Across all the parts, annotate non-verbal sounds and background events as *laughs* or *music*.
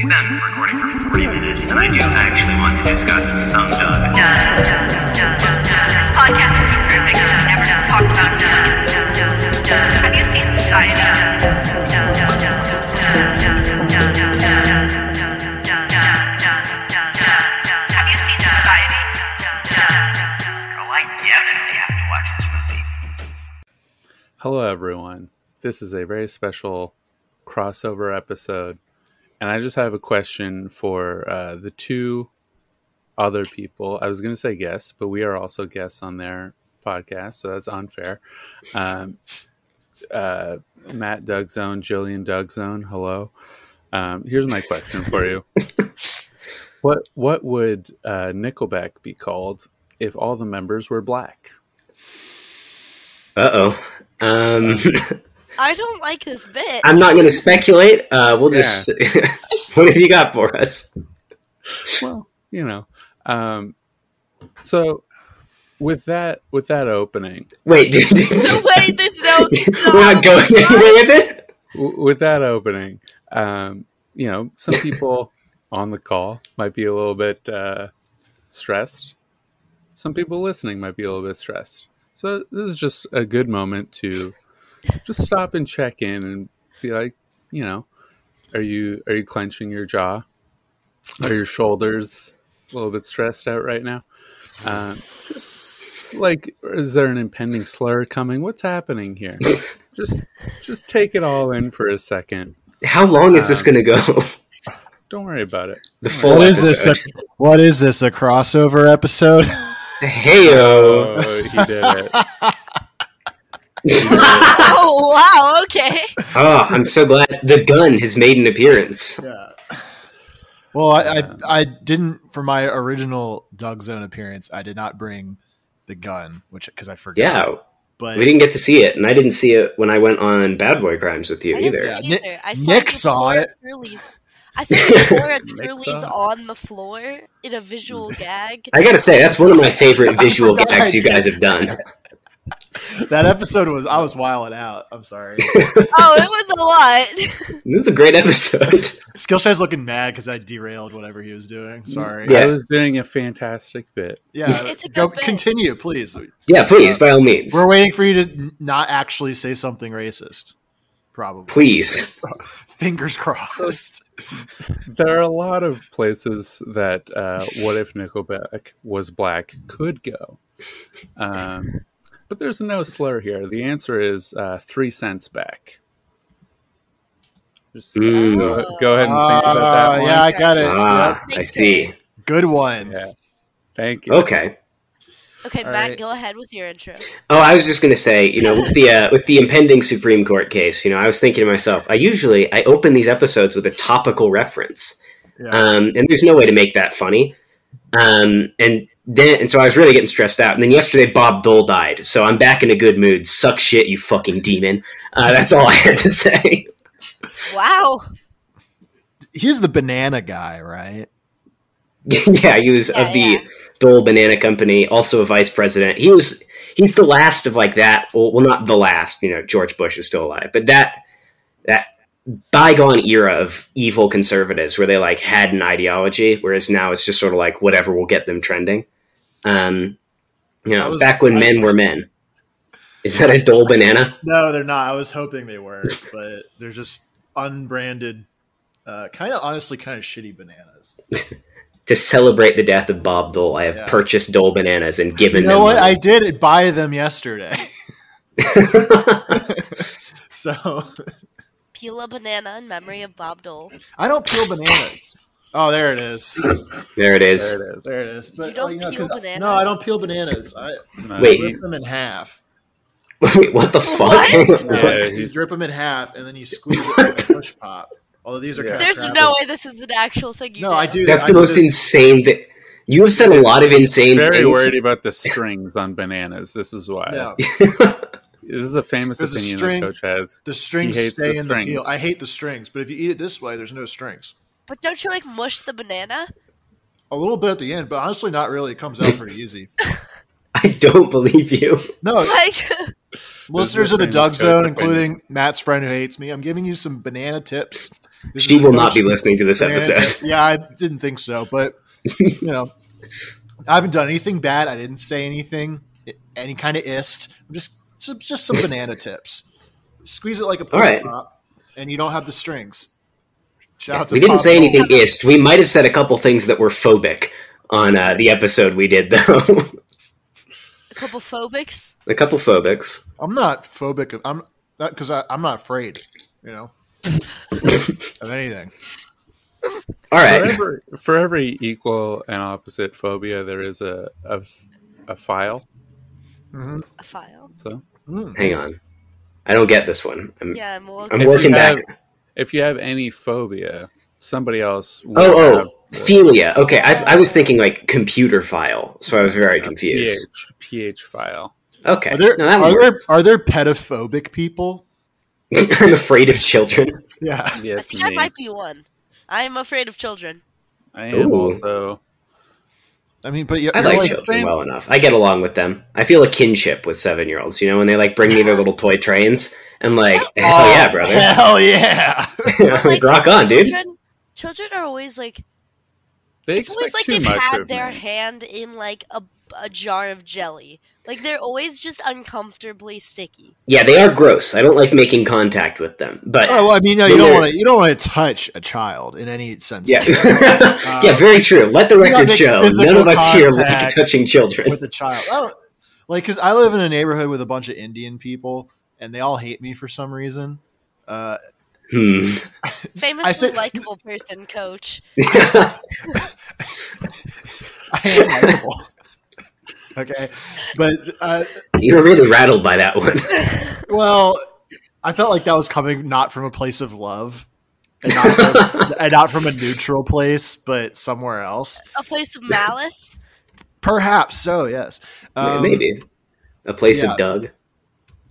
We've been recording for 40 minutes, and I do actually want to discuss some Doug. podcast is terrific. I've never talked about Have you seen Society? Have you seen Society? Oh, I definitely have to watch this movie. Hello, everyone. This is a very special crossover episode, and I just have a question for uh, the two other people. I was going to say guests, but we are also guests on their podcast, so that's unfair. Um, uh, Matt Doug Zone, Jillian Doug Zone. Hello. Um, here's my question for you. *laughs* What what would uh, Nickelback be called if all the members were black? Uh oh. Um, *laughs* *laughs* I don't like this bit. I'm not going to speculate. Uh, we'll just. *laughs* what have you got for us? well, you know. Um, so with that with that opening, Wait, *laughs* dude, Wait, there's no. we're not going anywhere with it. with that opening, um, you know, some people on the call might be a little bit uh, stressed. Some people listening might be a little bit stressed. So this is just a good moment to just stop and check in and be like, you know, are you are you clenching your jaw? Are your shoulders a little bit stressed out right now? Um, just like, is there an impending slur coming? What's happening here? *laughs* just just take it all in for a second. How long is this Um, going to go? Don't worry about it. The full What is this? A, what is this? A crossover episode? Heyo. Oh, he did it. *laughs* *laughs* Oh wow. Okay. Oh, I'm so glad the gun has made an appearance. yeah. Well, I, I I didn't for my original Doug Zone appearance. I did not bring the gun, which because I forgot. Yeah, but we didn't get to see it, and I didn't see it when I went on Bad Boy Crimes with you I didn't either. see Yeah, either. I saw Nick you saw it. Curly's- I saw you pour a Nick Curly's saw it. on the floor in a visual *laughs* gag. I gotta say, that's one of my favorite visual *laughs* gags you guys have done. That episode was I was wilding out. I'm sorry. Oh, it was a lot. *laughs* This is a great episode. Skillshare's looking mad because I derailed whatever he was doing. Sorry. Yeah. I was doing a fantastic bit. Yeah. It's a go bit. continue, please. Yeah, please, by all means. We're waiting for you to not actually say something racist. Probably. Please. *laughs* Fingers crossed. There are a lot of places that uh, "What if Nickelback was black" could go, um, but there's no slur here. The answer is uh, three cents back. Just uh, Mm. go, go ahead and think about that Uh, one. yeah, I got it. Ah, I see. Good one. Yeah. Thank you. Okay. Okay, All Matt, right. go ahead with your intro. Oh, I was just going to say, you know, with the uh, with the impending Supreme Court case, you know, I was thinking to myself, I usually I open these episodes with a topical reference, Yeah. um, and there's no way to make that funny. Um, and then, and so I was really getting stressed out. And then yesterday, Bob Dole died, so I'm back in a good mood. Suck shit, you fucking demon. Uh, that's all I had to *laughs* say. Wow. He's the banana guy, right? *laughs* yeah, he was Yeah, of the yeah. Dole Banana Company, also a vice president. He was he's the last of like that. Well, well, not the last. You know, George Bush is still alive, but that that bygone era of evil conservatives where they like had an ideology, whereas now it's just sort of like whatever will get them trending. Um, you know, was- back when I- men were men. Is that a Dole banana? No, they're not. I was hoping they were, but they're just unbranded, uh, kind of honestly, kind of shitty bananas. *laughs* To celebrate the death of Bob Dole, I have Yeah. purchased Dole bananas and given You know them. what? I did buy them yesterday. *laughs* *laughs* so Peel a banana in memory of Bob Dole. I don't peel bananas. Oh, there it is. *clears throat* there it is. There it is. There it is. But You don't like, no, bananas? No, I don't peel bananas. I No, Wait. he- rip them in half. *laughs* Wait, what the *laughs* fuck? What? Yeah, you he's- rip them in half, and then you squeeze it like a *laughs* push pop. Although these are Yeah. kind There's of no way this is an actual thing you No, do. I do. That's I the do most this- insane thing. You have said a lot of insane very things. worried about the strings on bananas. This is why. Yeah, This is a famous There's a opinion string- that Coach has. the strings hates stay the in the peel. I hate the strings, but if you eat it this way, there's no strings. But don't you like mush the banana? A little bit at the end, but honestly, not really. It comes out pretty *laughs* easy. I don't believe you. No, Like, *laughs* listeners of the famous Doug Zone, opinion. including Matt's friend who hates me, I'm giving you some banana tips This She will not be listening to this episode. Tip. Yeah, I didn't think so, but you know, I haven't done anything bad. I didn't say anything, any kind of ist. I'm just just, just some banana tips. Squeeze it like a push right. and you don't have the strings. Shout out to We didn't Pop say Gold. anything ist. We might have said a couple things that were phobic on uh, the episode we did, *laughs* though. A couple phobics. a couple phobics. I'm not phobic. of- I'm not because I'm not afraid. You know, *laughs* of anything. All right. For every, for every equal and opposite phobia, there is a a file. hmm A file. So Hang on. I don't get this one. I'm, Yeah, I'm I'm working back. have- if you have any phobia, somebody else. will Oh, oh have oh, the philia. Okay, I, I was thinking like computer file, so I was very confused. PH, PH file. Okay, Are there no, are there are there pedophobic people? *laughs* I'm afraid of children. Yeah. *laughs* Yeah, I it's think I might be one. I'm afraid of children. I am Ooh. also. I mean, but you, I you're like like children same- well enough. I get along with them. I feel a kinship with seven year olds. You know, when they like bring me their little toy trains, and like, *laughs* hell Oh, yeah, brother, Hell yeah. *laughs* like, rock on, dude. Children, children are always like They it's always like they've had their me. hand in like a, a jar of jelly. Like they're always just uncomfortably sticky. Yeah, they are gross. I don't like making contact with them, but Oh, well, I mean, no, you don't want to. You don't want to touch a child in any sense. yeah, *laughs* Uh, yeah, very true. Let the record show physical none of us here like touching children. with a child. I like, because I live in a neighborhood with a bunch of Indian people, and they all hate me for some reason. Uh, Hmm. *laughs* Famously said- likable person, coach. *laughs* *laughs* I am likable. okay, but uh, you were really rattled by that one. well, I felt like that was coming not from a place of love, and not from, and not from a neutral place, but somewhere else. A place of malice. Perhaps so. Yes. Um, Maybe a place yeah. of Doug.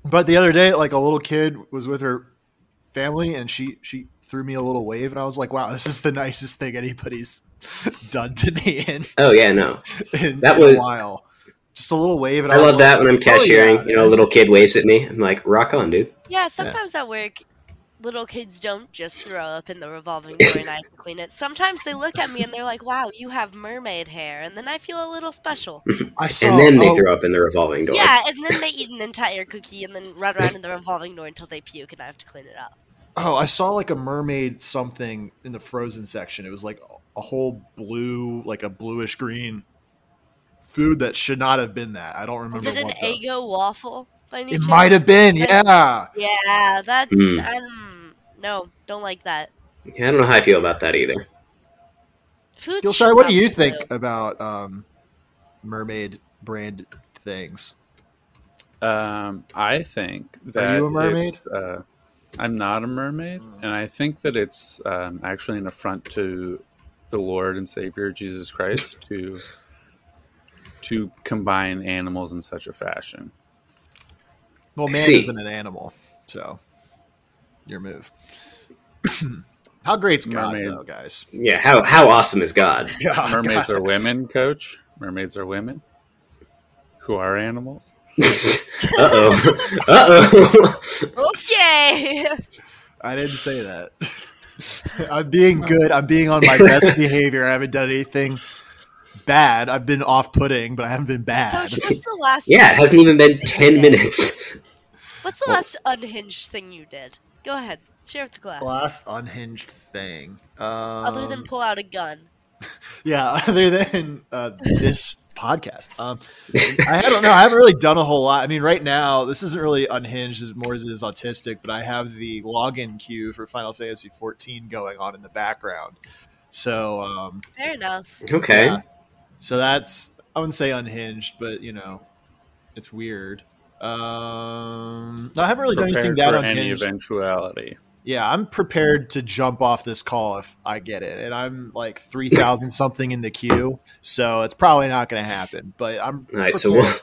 But the other day, like a little kid was with her family, and she she threw me a little wave, and I was like, "Wow, this is the *laughs* nicest thing anybody's *laughs* done to me in, Oh yeah, no, *laughs* in, That in was- a while." Just a little wave, and I I, was love that like, when I'm "Oh, cashiering. yeah." You know, a little kid waves at me. I'm like, rock on, dude. Yeah, sometimes at work, little kids don't just throw up in the revolving door and I have to clean it. Sometimes they look at me and they're like, "Wow, you have mermaid hair," and then I feel a little special. *laughs* I saw, and then they oh, throw up in the revolving door. Yeah, and then they eat an entire cookie and then run around in the *laughs* revolving door until they puke and I have to clean it up. Oh, I saw like a mermaid something in the frozen section. It was like a whole blue, like a bluish green food that should not have been that. I don't remember. Was it an what the- Eggo waffle It chance? might have been. Yeah. Yeah, that. Um, no, don't like that. Yeah, I don't know how I feel about that either. Food Skillshare, what do you think not be about um, mermaid brand things? Um, I think that Are you a mermaid? it's, Uh, I'm not a mermaid, and I think that it's um, actually an affront to the Lord and Savior Jesus Christ to to combine animals in such a fashion. Well, man See. isn't an animal, so your move. *clears throat* How great's God, Mermaid. though, guys? Yeah, how how awesome is God? *laughs* Yeah, Mermaids are women, Coach. Mermaids are women who are animals. *laughs* uh oh, uh oh. *laughs* Okay. I didn't say that. I'm being good. I'm being on my best behavior. I haven't done anything bad. I've been off-putting, but I haven't been bad. Coach, what's the last? Yeah, it hasn't even been ten minutes. What's the last unhinged thing you did? Go ahead, share with the class. Last unhinged thing, um, Other than pull out a gun. *laughs* yeah, *laughs* other than uh, this podcast. Um, I don't know. I haven't really done a whole lot. I mean, right now, this isn't really unhinged as more as it is autistic, but I have the login queue for Final Fantasy 14 going on in the background. So, um, Fair enough. Okay, Yeah. so that's I wouldn't say unhinged, but you know, it's weird. Um, no, I haven't really done anything Prepared that for any unhinged. eventuality. Yeah, I'm prepared to jump off this call if I get it, and I'm like three thousand something in the queue, so it's probably not going to happen. But I'm all right. So, prepared.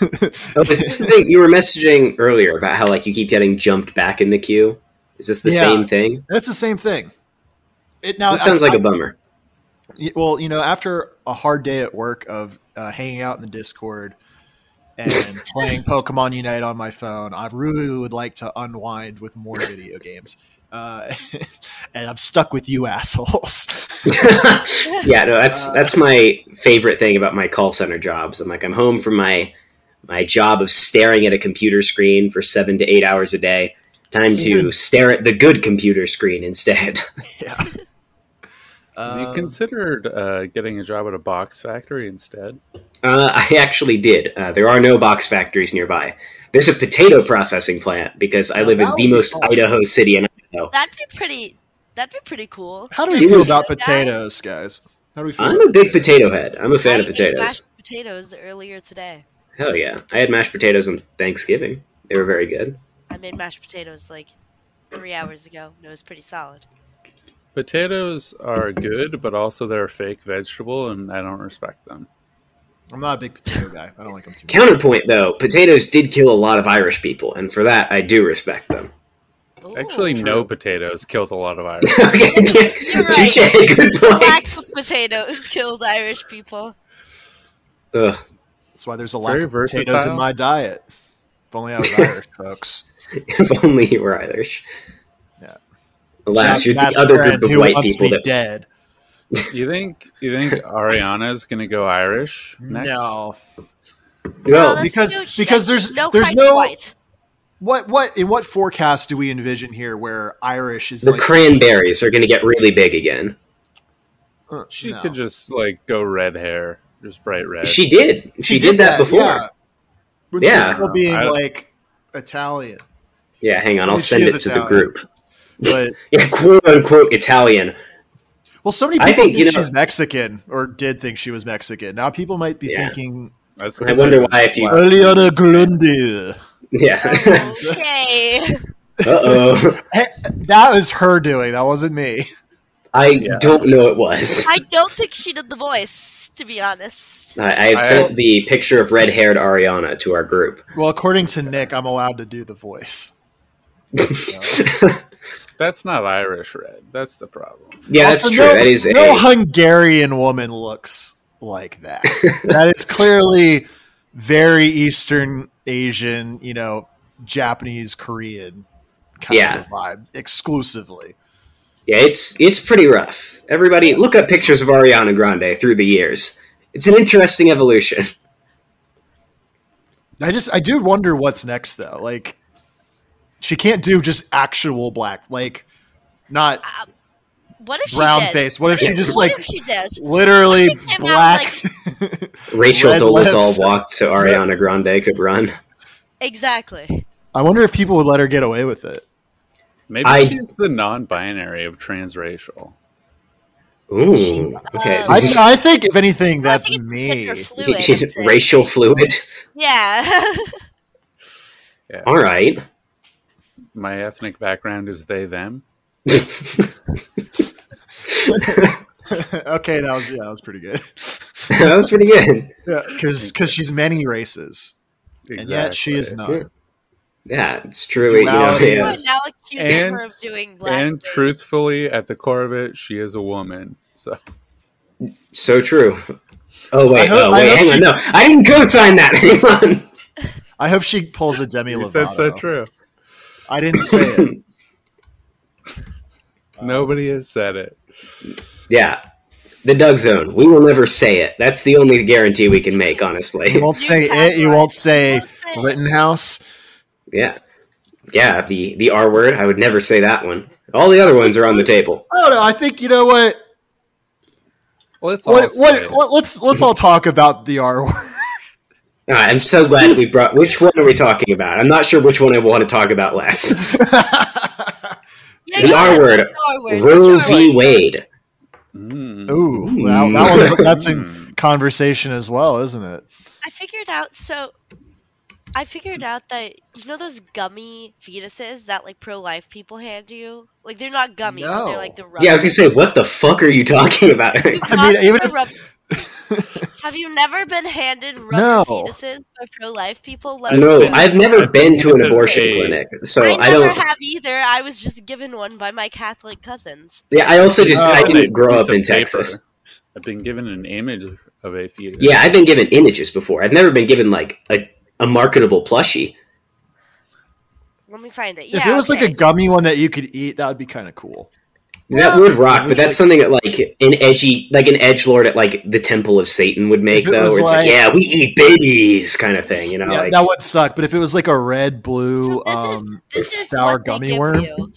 we'll, *laughs* oh, is this the thing you were messaging earlier about how like you keep getting jumped back in the queue? Is this the Yeah. same thing? it's the same thing. It now That sounds I- like I- a bummer. Well, you know, after a hard day at work of uh, hanging out in the Discord and playing Pokemon Unite on my phone, I really would like to unwind with more video games. uh, *laughs* and I'm stuck with you assholes. *laughs* yeah, no, that's that's my favorite thing about my call center jobs. I'm like, I'm home from my my job of staring at a computer screen for seven to eight hours a day. Time to stare at the good computer screen instead. *laughs* yeah. Have you Um, considered uh, getting a job at a box factory instead? Uh, I actually did. Uh, there are no box factories nearby. There's a potato processing plant because I live in the most fun. Idaho city in Idaho. That'd be pretty. That'd be pretty cool. how do we He feel was- about Guy? potatoes, guys? How do we feel? I'm a big potato head. I'm a fan I of ate potatoes. mashed potatoes earlier today. Hell yeah. I had mashed potatoes on Thanksgiving. They were very good. I made mashed potatoes like three hours ago. and It was pretty solid. Potatoes are good, but also they're a fake vegetable, and I don't respect them. I'm not a big potato guy. I don't like them too much. Counterpoint though, potatoes did kill a lot of Irish people, and for that I do respect them. Actually, Ooh. no potatoes killed a lot of *laughs* Irish. okay, You're right. touche. Good Blacks point. with potatoes *laughs* killed Irish people. Ugh. That's why there's a lack Very of potatoes in my diet. If only I was Irish, folks. *laughs* if only you were Irish. Yeah. Alas, you're the other group of white people me that dead. you think you think Ariana's gonna go Irish next? No, well, let's because- because there's- no there's no- white. what what in what forecast do we envision here where Irish is the like cranberries are going to get really big again. Uh, She no. could just like go red hair, just bright red. She did. She, did, that, before. Yeah. When she's still being I like Italian, Yeah, hang on. I'll send is it to the group. But *laughs* Yeah, quote unquote Italian. well, so many I people think, think, you know- she's Mexican or did think she was Mexican. Now people might be Yeah. thinking That's I 'cause wonder why if you- black. Eliana Glundy. Yeah. Okay. uh oh. That was her doing. That wasn't me. I Yeah. don't know it was. I don't think she did the voice, to be honest. I, I have I- sent the picture of red haired Ariana to our group. Well, according to Nick, I'm allowed to do the voice. *laughs* *laughs* That's not Irish red. That's the problem. yeah, that's true. No, that is no a. Hungarian woman looks like that. that is clearly very Eastern Asian, you know, Japanese, Korean kind Yeah. of vibe exclusively. Yeah, it's it's pretty rough. Everybody, look up pictures of Ariana Grande through the years. It's an interesting evolution. I just I do wonder what's next though. Like she can't do just actual black, like not What if she brown did? face. What if she just What like if she did? literally What if she came out, black? *laughs* Rachel Red Dolezal lips. walked so Ariana Grande could run. Exactly. I wonder if people would let her get away with it. Maybe I- she's the non-binary of transracial. Ooh, okay. uh, I, I think if anything, that's think me. fluid, She's racial fluid. Yeah. *laughs* Yeah. All right. My ethnic background is they them. *laughs* okay, that was yeah, that was pretty good. *laughs* that was pretty good. Yeah, because because she's many races, and yet she is not. Yeah, it's truly. You know, yeah. now accusing And- her of doing black. And truthfully, at the core of it, she is a woman. So So true. Oh wait, I hope- oh wait, hang she- on. No, I didn't co-sign that. *laughs* Hang on. I hope she pulls a Demi you Lovato. said so true. I didn't say it. *coughs* Nobody has said it. Yeah, the Doug Zone. We will never say it. That's the only guarantee we can make, honestly. You won't say it. You won't say Don't. Rittenhouse. Yeah, yeah. The the R word. I would never say that one. All the other ones are on the table. I don't know. I think you know what. Let's all What? What? Let's let's all talk about the R word. All right, I'm so glad we *laughs* brought. Which one are we talking about? I'm not sure which one I want to talk about less. *laughs* Yeah, The R word. Roe Which R v. word? Wade. Mm. Ooh, well, that one's, that's in Mm. conversation as well, isn't it? I figured out so I figured out that you know those gummy fetuses that like pro life people hand you? Like they're not gummy, but No. they're like the rubber. Yeah, I was gonna say, what the fuck are you talking about? *laughs* You've I mean, even if- rub- *laughs* Have you never been handed rubber No. fetuses by pro life people? Let me no. I've never been been to an abortion a- clinic, so I I, never don't. have either. I was just given one by my Catholic cousins. Yeah, I also just Oh, I They didn't grow up of in paper. Texas. I've been given an image of a fetus. Yeah, I've been given images before. I've never been given like a, a marketable plushie. Let me find it. If Yeah, it was like a gummy one that you could eat, that would be kind of cool. That Well- would rock, but that's like- something that like an edgy, like an edge lord at like the Temple of Satan would make, though. Where it's like, like- yeah, we eat babies, kind of thing. You know, yeah, like that would suck. But if it was like a red, blue, So um, is sour gummy worm, you.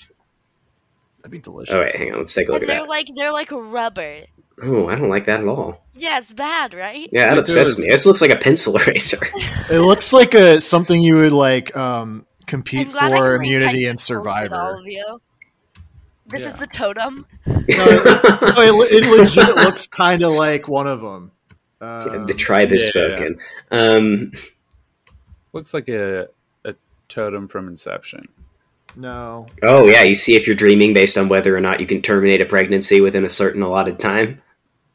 that'd be delicious. All right, hang on, let's take a look And at they're that. like they're like rubber. Oh, I don't like that at all. Yeah, it's bad, right? Yeah, that So upsets was- me. This looks like a pencil *laughs* eraser. It looks like a something you would like um, I'm compete for immunity and this All survivor. of you. This is the totem. No, it, no, it, it legit *laughs* looks kind of like one of them. Um, the tribe is yeah. spoken. Um, Looks like a a totem from Inception. no, oh yeah, you see if you're dreaming based on whether or not you can terminate a pregnancy within a certain allotted time.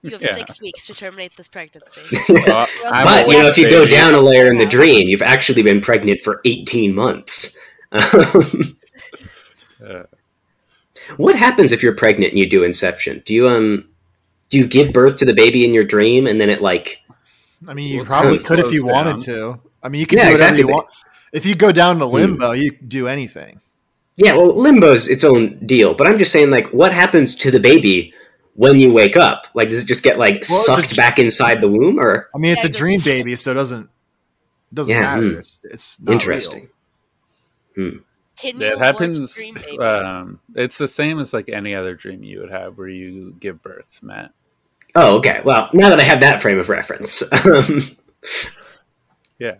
You have Yeah. six weeks to terminate this pregnancy. *laughs* Well, but you know, if you go down a layer in the dream, you've actually been pregnant for 18 months. Um, *laughs* Uh, what happens if you're pregnant and you do Inception? Do you um do you give birth to the baby in your dream and then it like I mean you Well, probably could if you slows wanted to. I mean you can Yeah, do whatever exactly. Hmm. you want. If you go down to limbo, you can do anything. yeah, well, limbo's its own deal. But I'm just saying, like, what happens to the baby when you wake up? Like, does it just get like Well, sucked the- back inside the womb, or I mean it's a dream baby, so it doesn't it doesn't Yeah, matter. hmm. It's, it's not interesting? real. Can it happens. Um, it's the same as like any other dream you would have where you give birth, Matt. Oh, okay. Well, now that I have that frame of reference, um, *laughs* Yeah.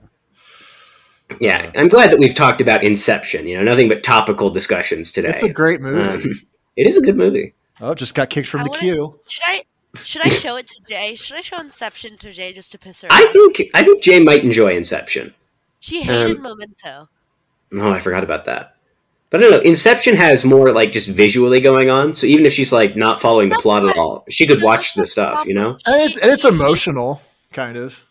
yeah, I'm glad that we've talked about Inception. You know, nothing but topical discussions today. It's a great movie. Um, it is a good movie. Oh, just got kicked from I the wanna- queue. Should I should I *laughs* show it to Jay? Should I show Inception to Jay just to piss her I off? think I think Jay might enjoy Inception. She hated um, Memento. Oh, I forgot about that. But I don't know. Inception has more like just visually going on. So even if she's like not following the That's plot at all, she could watch the the stuff. You know. And it's, and it's emotional, kind of.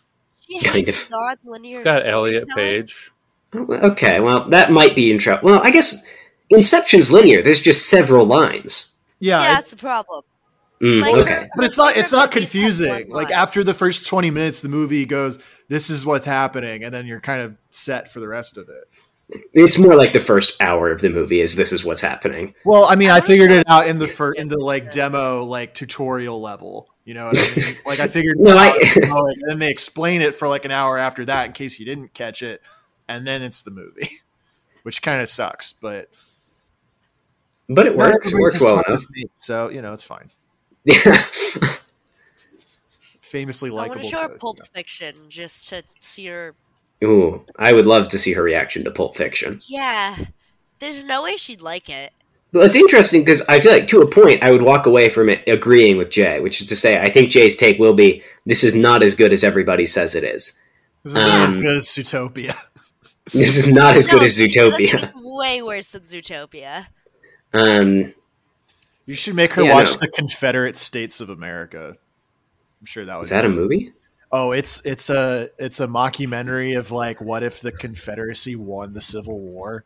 She kind of. non-linear. It's got Elliot storytelling. Page. Okay, well that might be in trouble. Well, I guess Inception's linear. There's just several lines. Yeah, Yeah, that's the problem. Mm, Like, okay. but it's not it's not confusing. Like after the first 20 minutes the movie goes this is what's happening and then you're kind of set for the rest of it. It's more like the first hour of the movie is this is what's happening. Well, I mean, I I figured it out in the fir- in the like demo like tutorial level. You know what I mean? *laughs* like I figured it No, out, I- you know, like, and then they explain it for like an hour after that in case you didn't catch it, and then it's the movie, *laughs* which kind of sucks. But But it works. It works well enough. with me, so you know it's fine. Yeah. *laughs* Famously I want likable. to show her Pulp you know. Fiction just to see her. Ooh, I would love to see her reaction to Pulp Fiction. Yeah, there's no way she'd like it. Well, it's interesting because I feel like to a point I would walk away from it agreeing with Jay, which is to say, I think Jay's take will be this is not as good as everybody says it is. This is not as Um, good as Zootopia. *laughs* This is not as good as Zootopia. Way worse than Zootopia. Um, You should make her Yeah, watch no. the Confederate States of America. I'm sure that was is that a movie? Oh, it's it's a it's a mockumentary of like what if the Confederacy won the Civil War.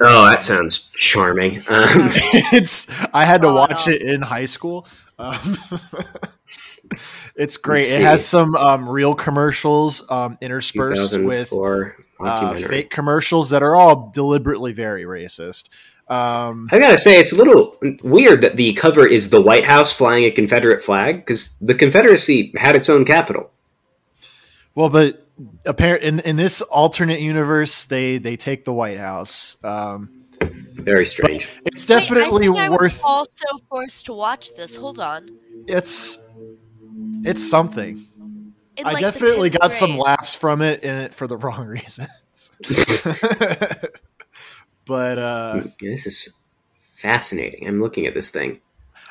Oh, that sounds charming. Um, *laughs* it's I had to Oh, watch it in high school. Um, *laughs* it's great. It has some um, real commercials um, interspersed with 2004 uh, fake commercials that are all deliberately very racist. Um, I gotta say, it's a little weird that the cover is the White House flying a Confederate flag because the Confederacy had its own capital. well, but apparent in in this alternate universe, they they take the White House. Um, Very strange. it's definitely Wait, I think worth. I was also forced to watch this. Hold on. It's it's something. In, I like, the definitely 10th got some laughs from it in it for the wrong *laughs* reasons. *laughs* *laughs* but uh this is fascinating. I'm looking at this thing.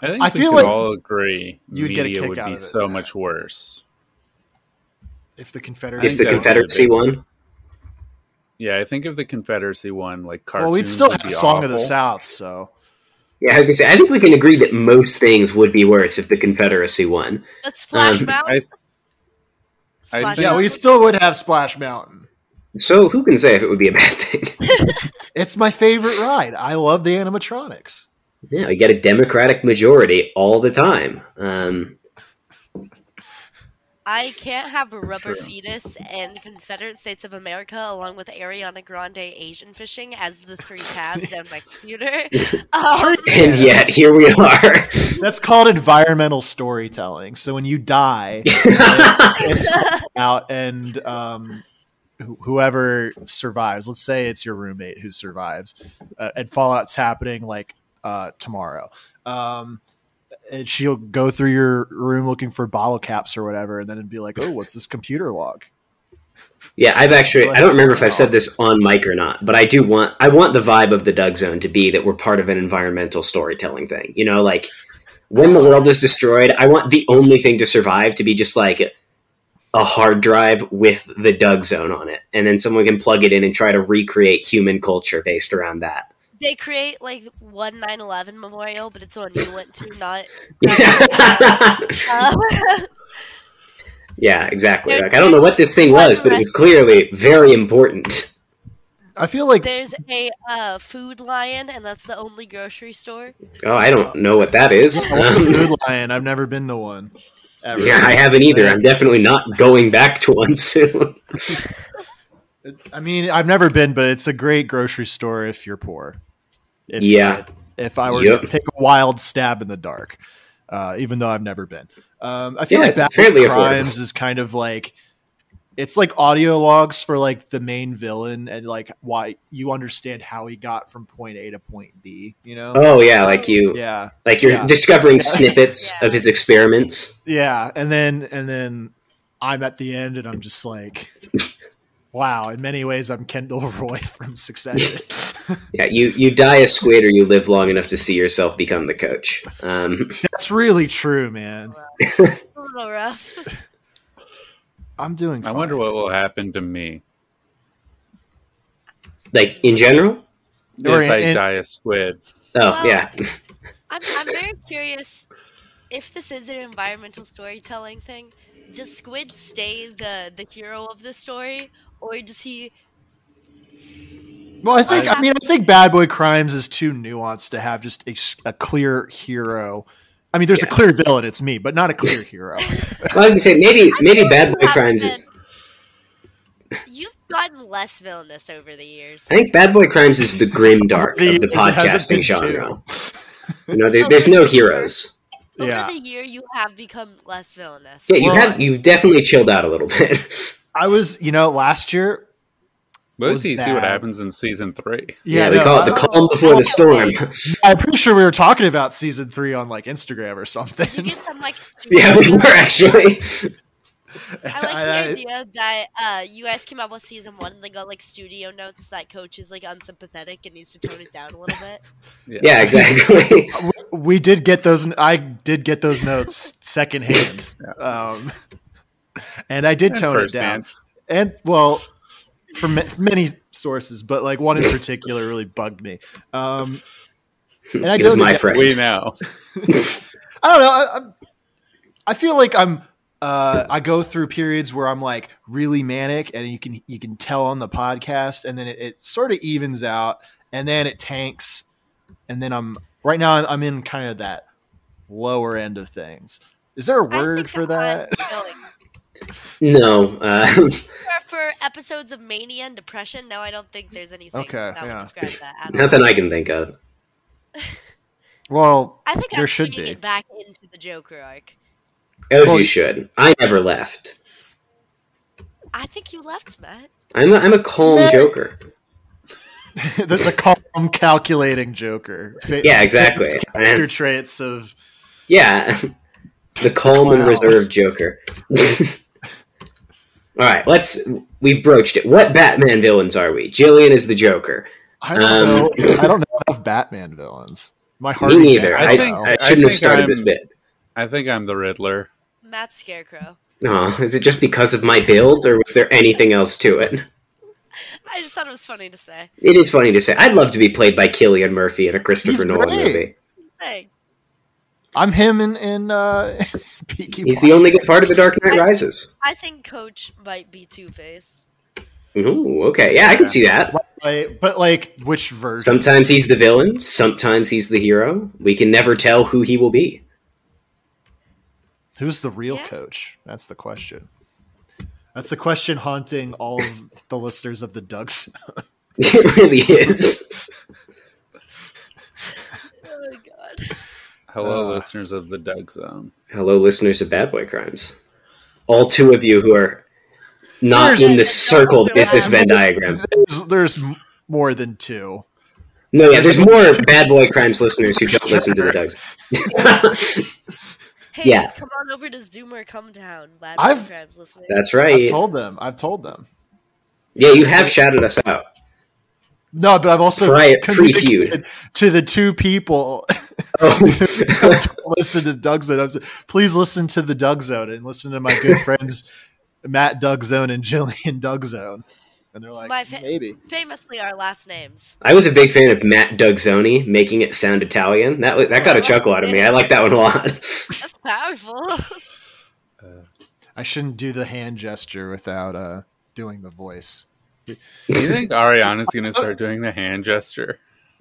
I think I we feel could like all agree you'd get a media kick would out be of it, so much worse. if the Confederacy If the that would be Confederacy won, Yeah, I think if the Confederacy won, like cartoons, well, we'd still have be Song of the. South, so yeah, I was gonna say. I think we can agree that most things would be worse if the Confederacy won. That's Splash Um, Mountain. I th- I Splash think- yeah, we still would have Splash Mountain. So who can say if it would be a bad thing? *laughs* It's my favorite ride. I love the animatronics. yeah, we get a Democratic majority all the time. Um, I can't have a rubber Sure. fetus and Confederate States of America along with Ariana Grande Asian fishing as the three tabs on my computer. *laughs* Um, And yet, here we are. That's called environmental storytelling. So when you die, *laughs* *laughs* it's, it's out and um, wh- whoever survives, let's say it's your roommate who survives, uh, and Fallout's happening like uh, tomorrow. Um, and she'll go through your room looking for bottle caps or whatever, and then it'd be like, "Oh, what's this computer log?" Yeah, I've actually I don't remember if I've said this on mic or not, but I do want I want the vibe of the Doug Zone to be that we're part of an environmental storytelling thing. You know, like when the world is destroyed, I want the only thing to survive to be just like a hard drive with the Doug Zone on it, and then someone can plug it in and try to recreate human culture based around that. they create like one 9/11 memorial, but it's one you went to, not. *laughs* Uh, *laughs* yeah, exactly. Like I don't know what this thing was, but it was clearly very important. I feel like there's a uh, food lion, and that's the only grocery store. Oh, I don't know what that is. what's a Um, food lion? I've never been to one. Ever. yeah, I haven't either. I'm definitely not going back to one soon. It's, I mean, I've never been, but it's a great grocery store if you're poor. If, Yeah. If I were Yep. to take a wild stab in the dark, uh, even though I've never been, um, I feel Yeah, like it's Batman fairly affordable. Is kind of like it's like audio logs for like the main villain and like why you understand how he got from point A to point B. You know? Oh yeah, like you, Yeah, like you're Yeah. discovering *laughs* snippets Yeah. of his experiments. yeah, and then and then I'm at the end and I'm just like. Wow, in many ways, I'm Kendall *laughs* Roy from Succession. *laughs* Yeah, you you die a squid or you live long enough to see yourself become the coach. Um, That's really true, man. A little rough. I'm doing. I wonder what will happen to me like in general. Or if I in- die a squid. Oh Well- yeah, *laughs* I'm, I'm very curious if this is an environmental storytelling thing. Does Squid stay the the hero of the story, or does he? Well, I think. I- I mean, I think Bad Boy Crimes is too nuanced to have just a clear hero. I mean, there's a clear villain. It's me, but not a clear *laughs* hero. well, I was gonna say maybe maybe Bad like Boy you have Crimes. Is, You've gotten less villainous over the years. I think Bad Boy Crimes is the grim dark of the It hasn't been podcasting genre. *laughs* You know, there, there's no heroes. Over Yeah, the year, you have become less villainous. Yeah, you Well- have you definitely chilled out a little bit. I was. You know, last year. We'll was see, see what happens in season three. Yeah, they no, call it the calm before the storm. *laughs* I'm pretty sure we were talking about season three on like Instagram or Did you something. get some like? *laughs* yeah, we were actually. I like *laughs* I- the I- idea that uh, you guys came up with season one and they got like studio notes that coach is like unsympathetic and needs to tone it down a little bit. Yeah, exactly. we did get those. I did get those notes secondhand, um, and I did And tone it down. firsthand. and well from, ma- from many sources but like one in particular really bugged me um and i He don't my friend. We know. *laughs* i don't know I, I'm- I feel like i'm uh i go through periods where i'm like really manic and you can you can tell on the podcast and then it, it sort of evens out and then it tanks and then i'm right now i'm, I'm in kind of that lower end of things is there a word think for I'm that going. No, uh, For, *laughs* *laughs* for episodes of mania and depression, no, I don't think there's anything Okay, that yeah. would describe that. At all. nothing I can think of. *laughs* well I think There I'm should be. it back into the Joker arc. As Well, you should. I never left. I think you left, Matt. I'm a, I'm a calm Meh. Joker. that's a calm calculating joker Yeah, exactly. character And- traits of yeah, the calm and Wow. reserved Joker. All right, let's. We broached it. What Batman villains are we? Jillian is the Joker. I don't Um, know. I don't know enough Batman villains. My heart. Me neither. I I, think- I I shouldn't have think started this I'm- bit. I think I'm the Riddler. Matt Scarecrow. Oh, is it just because of my build, or was there anything else to it? *laughs* I just thought it was funny to say. It is funny to say. I'd love to be played by Cillian Murphy in a Christopher He's Nolan great. movie. Say, I'm him in in uh, *laughs* Peaky He's the only good part of The Dark Knight Rises. I think Coach might be Two Face. Ooh, okay, yeah, I can see that. Blinders. But like, which version? Sometimes he's the villain, sometimes he's the hero. We can never tell who he will be. Who's the real Yeah. coach? That's the question. That's the question haunting all of the listeners of the Ducks. *laughs* *laughs* It really is. Oh my god. Hello, Uh, listeners of the Doug Zone. Hello, listeners of Bad Boy Crimes. All two of you who are not There's- in the circled business Venn diagram. There's, there's more than two. No, yeah, there's more Bad Boy Crimes listeners who don't listen to the Dugs. *laughs* Hey, Yeah. come on over to Zoomer Come Down. Bad I've- Crabs listening. That's I've told them. I've told them. Yeah, you have shouted us out. No, but I'm also Pri- communicated pre-feud. to the two people Oh. *laughs* listen to Doug Zone. I'm saying, Please listen to the Doug Zone and listen to my good *laughs* friends Matt Doug Zone and Jillian Doug Zone. And they're like, My fa- maybe. Famously, our last names. I was a big fan of Matt Dugzoni making it sound Italian. That that got a chuckle out of me. I like that one a lot. *laughs* That's powerful. I shouldn't do the hand gesture without uh, doing the voice. Do *laughs* you think Ariana's going to start doing the hand gesture?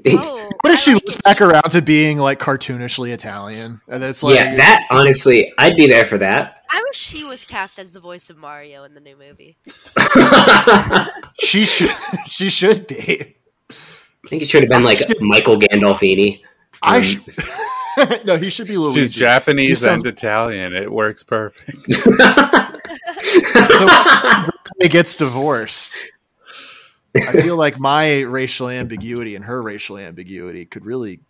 oh, What if I she like looks back around to being like cartoonishly Italian? And it's like, yeah, that honestly, I'd be there for that. I wish she was cast as the voice of Mario in the new movie. *laughs* She should she should be. I think it should have been like Michael Gandolfini. I Um, should. *laughs* no, he should be Luigi. She's Japanese He sounds- and Italian. It works perfect. He gets divorced. I feel like my racial ambiguity and her racial ambiguity could really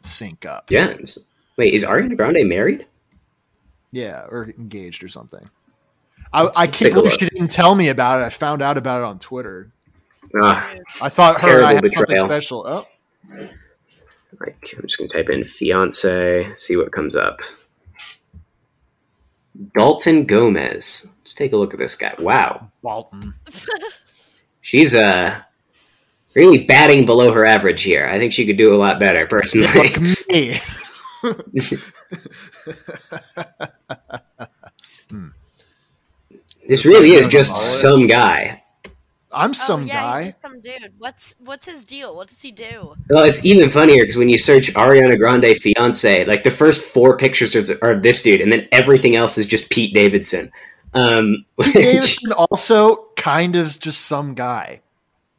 sync up. yeah. Wait, is Ariana Grande married? Yeah, or engaged or something. I, I can't believe she didn't tell me about it. I found out about it on Twitter. Ah, I thought her and I Terrible had something special. Oh, like, I'm just gonna type in fiance, see what comes up. Dalton Gomez. Let's take a look at this guy. Wow, Walton. *laughs* she's uh really batting below her average here. I think she could do a lot better, personally. Fuck me. *laughs* this really is just some guy. I'm some oh, yeah, guy. He's just some dude. What's what's his deal? What does he do? Well, it's even funnier because when you search Ariana Grande fiance, like the first four pictures are, are this dude, and then everything else is just Pete Davidson. Um, Pete *laughs* Davidson also kind of just some guy.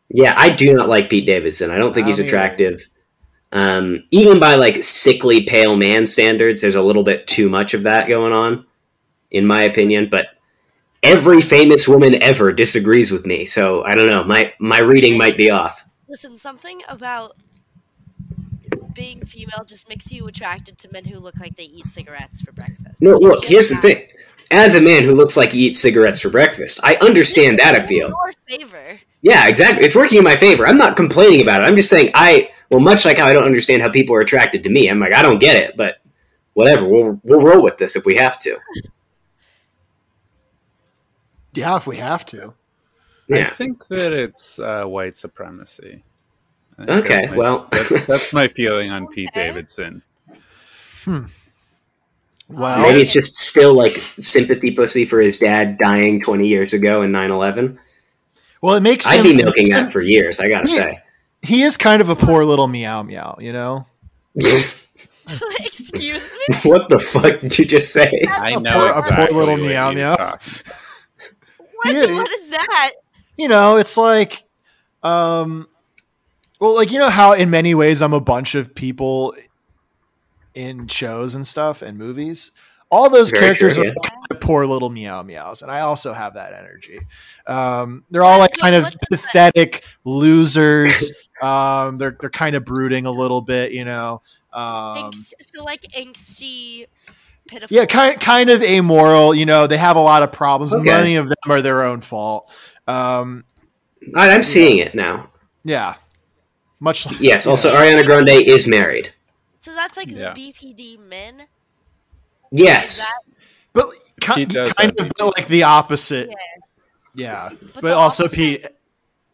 yeah, I do not like Pete Davidson. I don't think I he's don't either. attractive. Um, even by like sickly pale man standards, there's a little bit too much of that going on, in my opinion. But every famous woman ever disagrees with me, so I don't know. My my reading might be off. Listen, something about being female just makes you attracted to men who look like they eat cigarettes for breakfast. No, look, here's the thing. As a man who looks like he eats cigarettes for breakfast, I understand that appeal. In your favor. Yeah, exactly. It's working in my favor. I'm not complaining about it. I'm just saying I well, much like how I don't understand how people are attracted to me. I'm like, I don't get it, but whatever. We'll we'll roll with this if we have to. Yeah, if we have to. I think that it's uh, white supremacy. Okay, that's my- well. that's, that's my *laughs* feeling on Pete Okay. Davidson. Well, Maybe it's just still like sympathy pussy for his dad dying 20 years ago in 9/11. well, it makes I'd him. be milking that him- for years. I gotta say. he is kind of a poor little meow meow, you know. *laughs* Excuse me? *laughs* what the fuck did you just say? I A know poor- a poor little what meow meow. *laughs* What, Yeah, what is that? You know, it's like, um, well, like you know how in many ways I'm a bunch of people in shows and stuff and movies. All those Very characters true, are kind of poor little meow meows, and I also have that energy. Um, they're all like kind of What is that? pathetic losers. *laughs* um, they're they're kind of brooding a little bit, you know. Um, so like angsty, pitiful. yeah, kind kind of amoral. You know, they have a lot of problems. Okay. Many of them are their own fault. Um, I- I'm seeing it now. yeah, much. Like, Yes. *laughs* Also, Ariana Grande is married. So that's like Yeah. the BPD men. Yes. That, but He ki- does kind of but like the opposite. yeah. Yeah, but, the also opposite-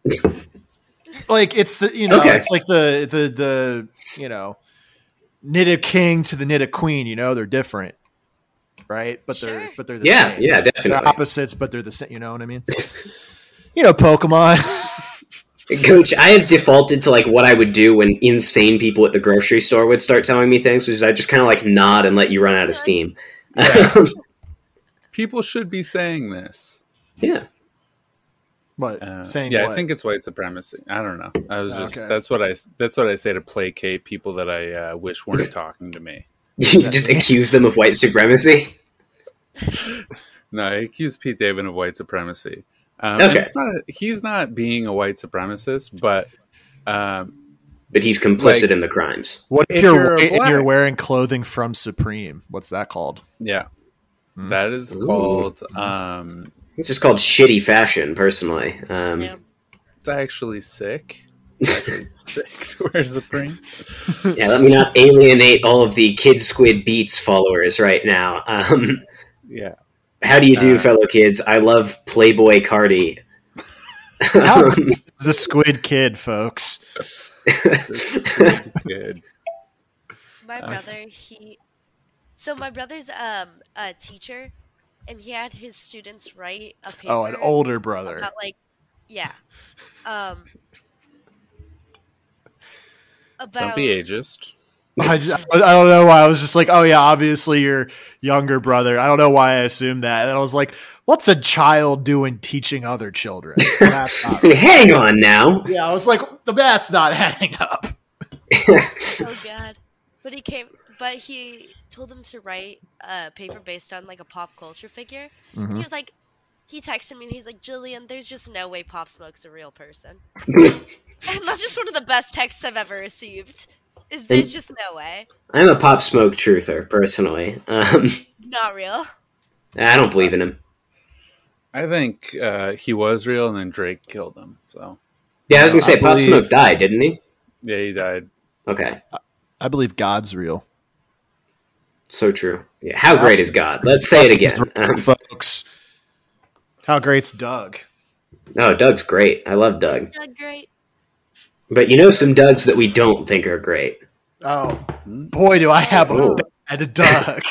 Pete. *laughs* like it's the you know Okay. it's like the the the you know knitted king to the knitted queen. You know they're different, right? But they're but they're the Yeah. same. Yeah. They're Definitely. opposites, but they're the same. You know what I mean? *laughs* you know Pokemon. *laughs* Coach, I have defaulted to like what I would do when insane people at the grocery store would start telling me things, which is I just kind of like nod and let you run out of steam. *laughs* People should be saying this. yeah. But Uh, saying yeah, what? I think it's white supremacy. I don't know. I was just Okay. that's what I that's what I say to placate people that I uh, wish weren't *laughs* talking to me. You just accuse them of white supremacy. *laughs* No, I accuse Pete David of white supremacy. Um, Okay. it's not, he's not being a white supremacist, but um, But he's complicit Like- in the crimes. what if, if you're, you're white and you're wearing clothing from Supreme? What's that called? yeah, Hmm. that is Ooh. called. Um, It's just called shitty fashion, personally. Um, Yeah. it's actually sick. *laughs* It's actually sick to wear Supreme. yeah, let me not alienate all of the Kid Squid Beats followers right now. Um, Yeah, how do you do, Uh, fellow kids? I love Playboi Carti. *laughs* The Squid Kid, folks. this is pretty. My Uh, brother, he. So my brother's um a teacher, and he had his students write a paper. Oh, an older brother. About, like, yeah, um, about Don't be ageist. I, just, I don't know why I was just like, oh yeah, obviously your younger brother. I don't know why I assumed that. And I was like, what's a child doing teaching other children? *laughs* That's not. hang on now. yeah, I was like, the math's not adding up. *laughs* oh god, but he came, but he told them to write a paper based on like a pop culture figure. Mm-hmm. He was like, he texted me and he's like, Jillian, there's just no way Pop Smoke's a real person. and *laughs* that's just one of the best texts I've ever received. Is there's And- just no way, I'm a Pop Smoke truther, personally. Um, not real. I don't believe in him. I think uh, he was real, and then Drake killed him. So Yeah, I was gonna say I Pop believe- Smoke died, didn't he? yeah, he died. Okay, I believe God's real, so true. Yeah, how great is God? Let's say it again. Um, folks. How great's Doug? no, Doug's great. I love Doug, Doug great. But you know some Dougs that we don't think are great. Oh boy, do I have a Oh. bad Doug.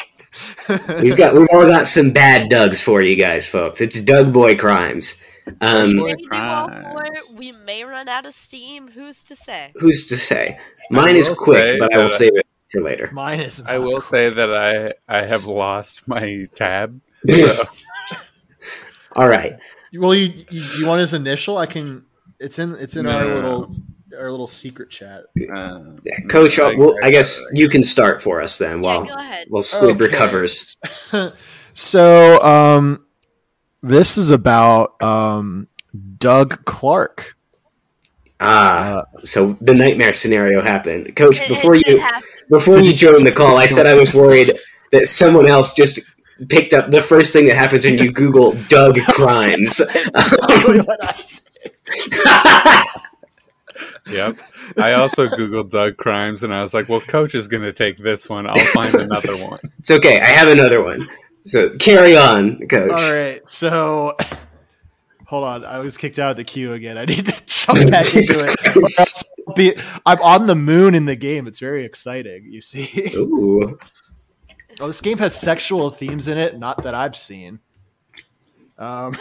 *laughs* We've got we've all got some bad dugs for you guys, folks. It's Doug Boy crimes. Um, Boy Maybe do all four. crimes. We may run out of steam. Who's to say? who's to say? Mine is quick, but I will that- save it for later. Mine is. I will not. say that I I have lost my tab. *laughs* So, All right. Well, you, you you want his initial? I can. It's in. It's in No, our no, no. little our little secret chat. uh, Coach, I- well, I I- guess you can start for us then Yeah, while go ahead. while Squid Okay. recovers. *laughs* So, um, this is about um Doug Clark. Ah, so the nightmare scenario happened. Coach, It- before it you before you joined the call, I said I was *laughs* worried that someone else just picked up the first thing that happens when you Google Doug crimes. *laughs* Yep. I also googled Doug crimes, and I was like, "Well, Coach is going to take this one. I'll find another one." it's okay. I have another one. So carry on, Coach. All right, so hold on. I was kicked out of the queue again. I need to jump back into it. Be- I'm on the moon in the game. It's very exciting. You see, Ooh. oh, this game has sexual themes in it. Not that I've seen. Um,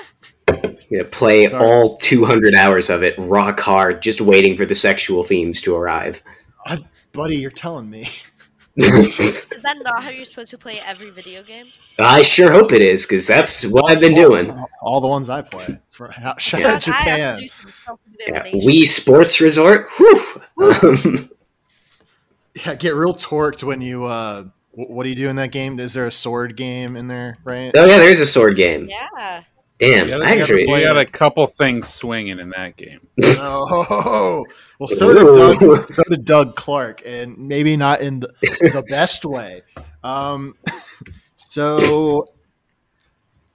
Yeah, play Sorry. all 200 hours of it rock hard, just waiting for the sexual themes to arrive. I, buddy, you're telling me. *laughs* Is that not how you're supposed to play every video game? I sure hope it is, because that's what I've been doing. All, all the ones I play. For, shout *laughs* Yeah. out I have Japan. to do some Yeah. Wii Sports Resort. Whew. Um, *laughs* Yeah, get real torqued when you. Uh, what do you do in that game? Is there a sword game in there? Right. oh yeah, there's a sword game. Yeah. Damn, You got, actually, you got a couple things swinging in that game. *laughs* Oh, *laughs* well, so did Doug. So did Doug Clark, and maybe not in the, the best way. Um, so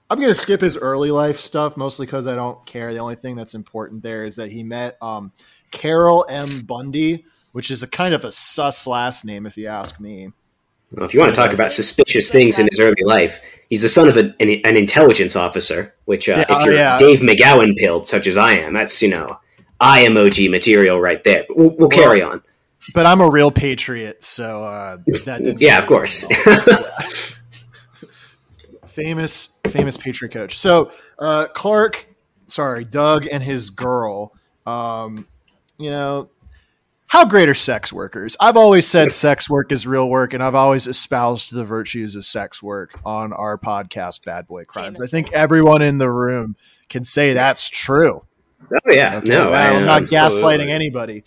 I'm going to skip his early life stuff, mostly because I don't care. The only thing that's important there is that he met um, Carol M. Bundy, which is a kind of a sus last name, if you ask me. Well, if you want to talk about suspicious things in his early life, he's the son of a, an, an intelligence officer. Which, uh, Yeah, if you're yeah. Dave McGowan pilled, such as I am, that's you know, I emoji material right there. We'll, we'll carry on. But I'm a real patriot, so uh, that didn't Yeah, of course. *laughs* famous famous patriot coach. So uh, Clark, sorry, Doug and his girl. Um, you know, how great are sex workers? I've always said sex work is real work, and I've always espoused the virtues of sex work on our podcast, Bad Boy Crimes. I think everyone in the room can say that's true. Oh yeah, Okay, no, Now, I, I'm not absolutely. gaslighting anybody.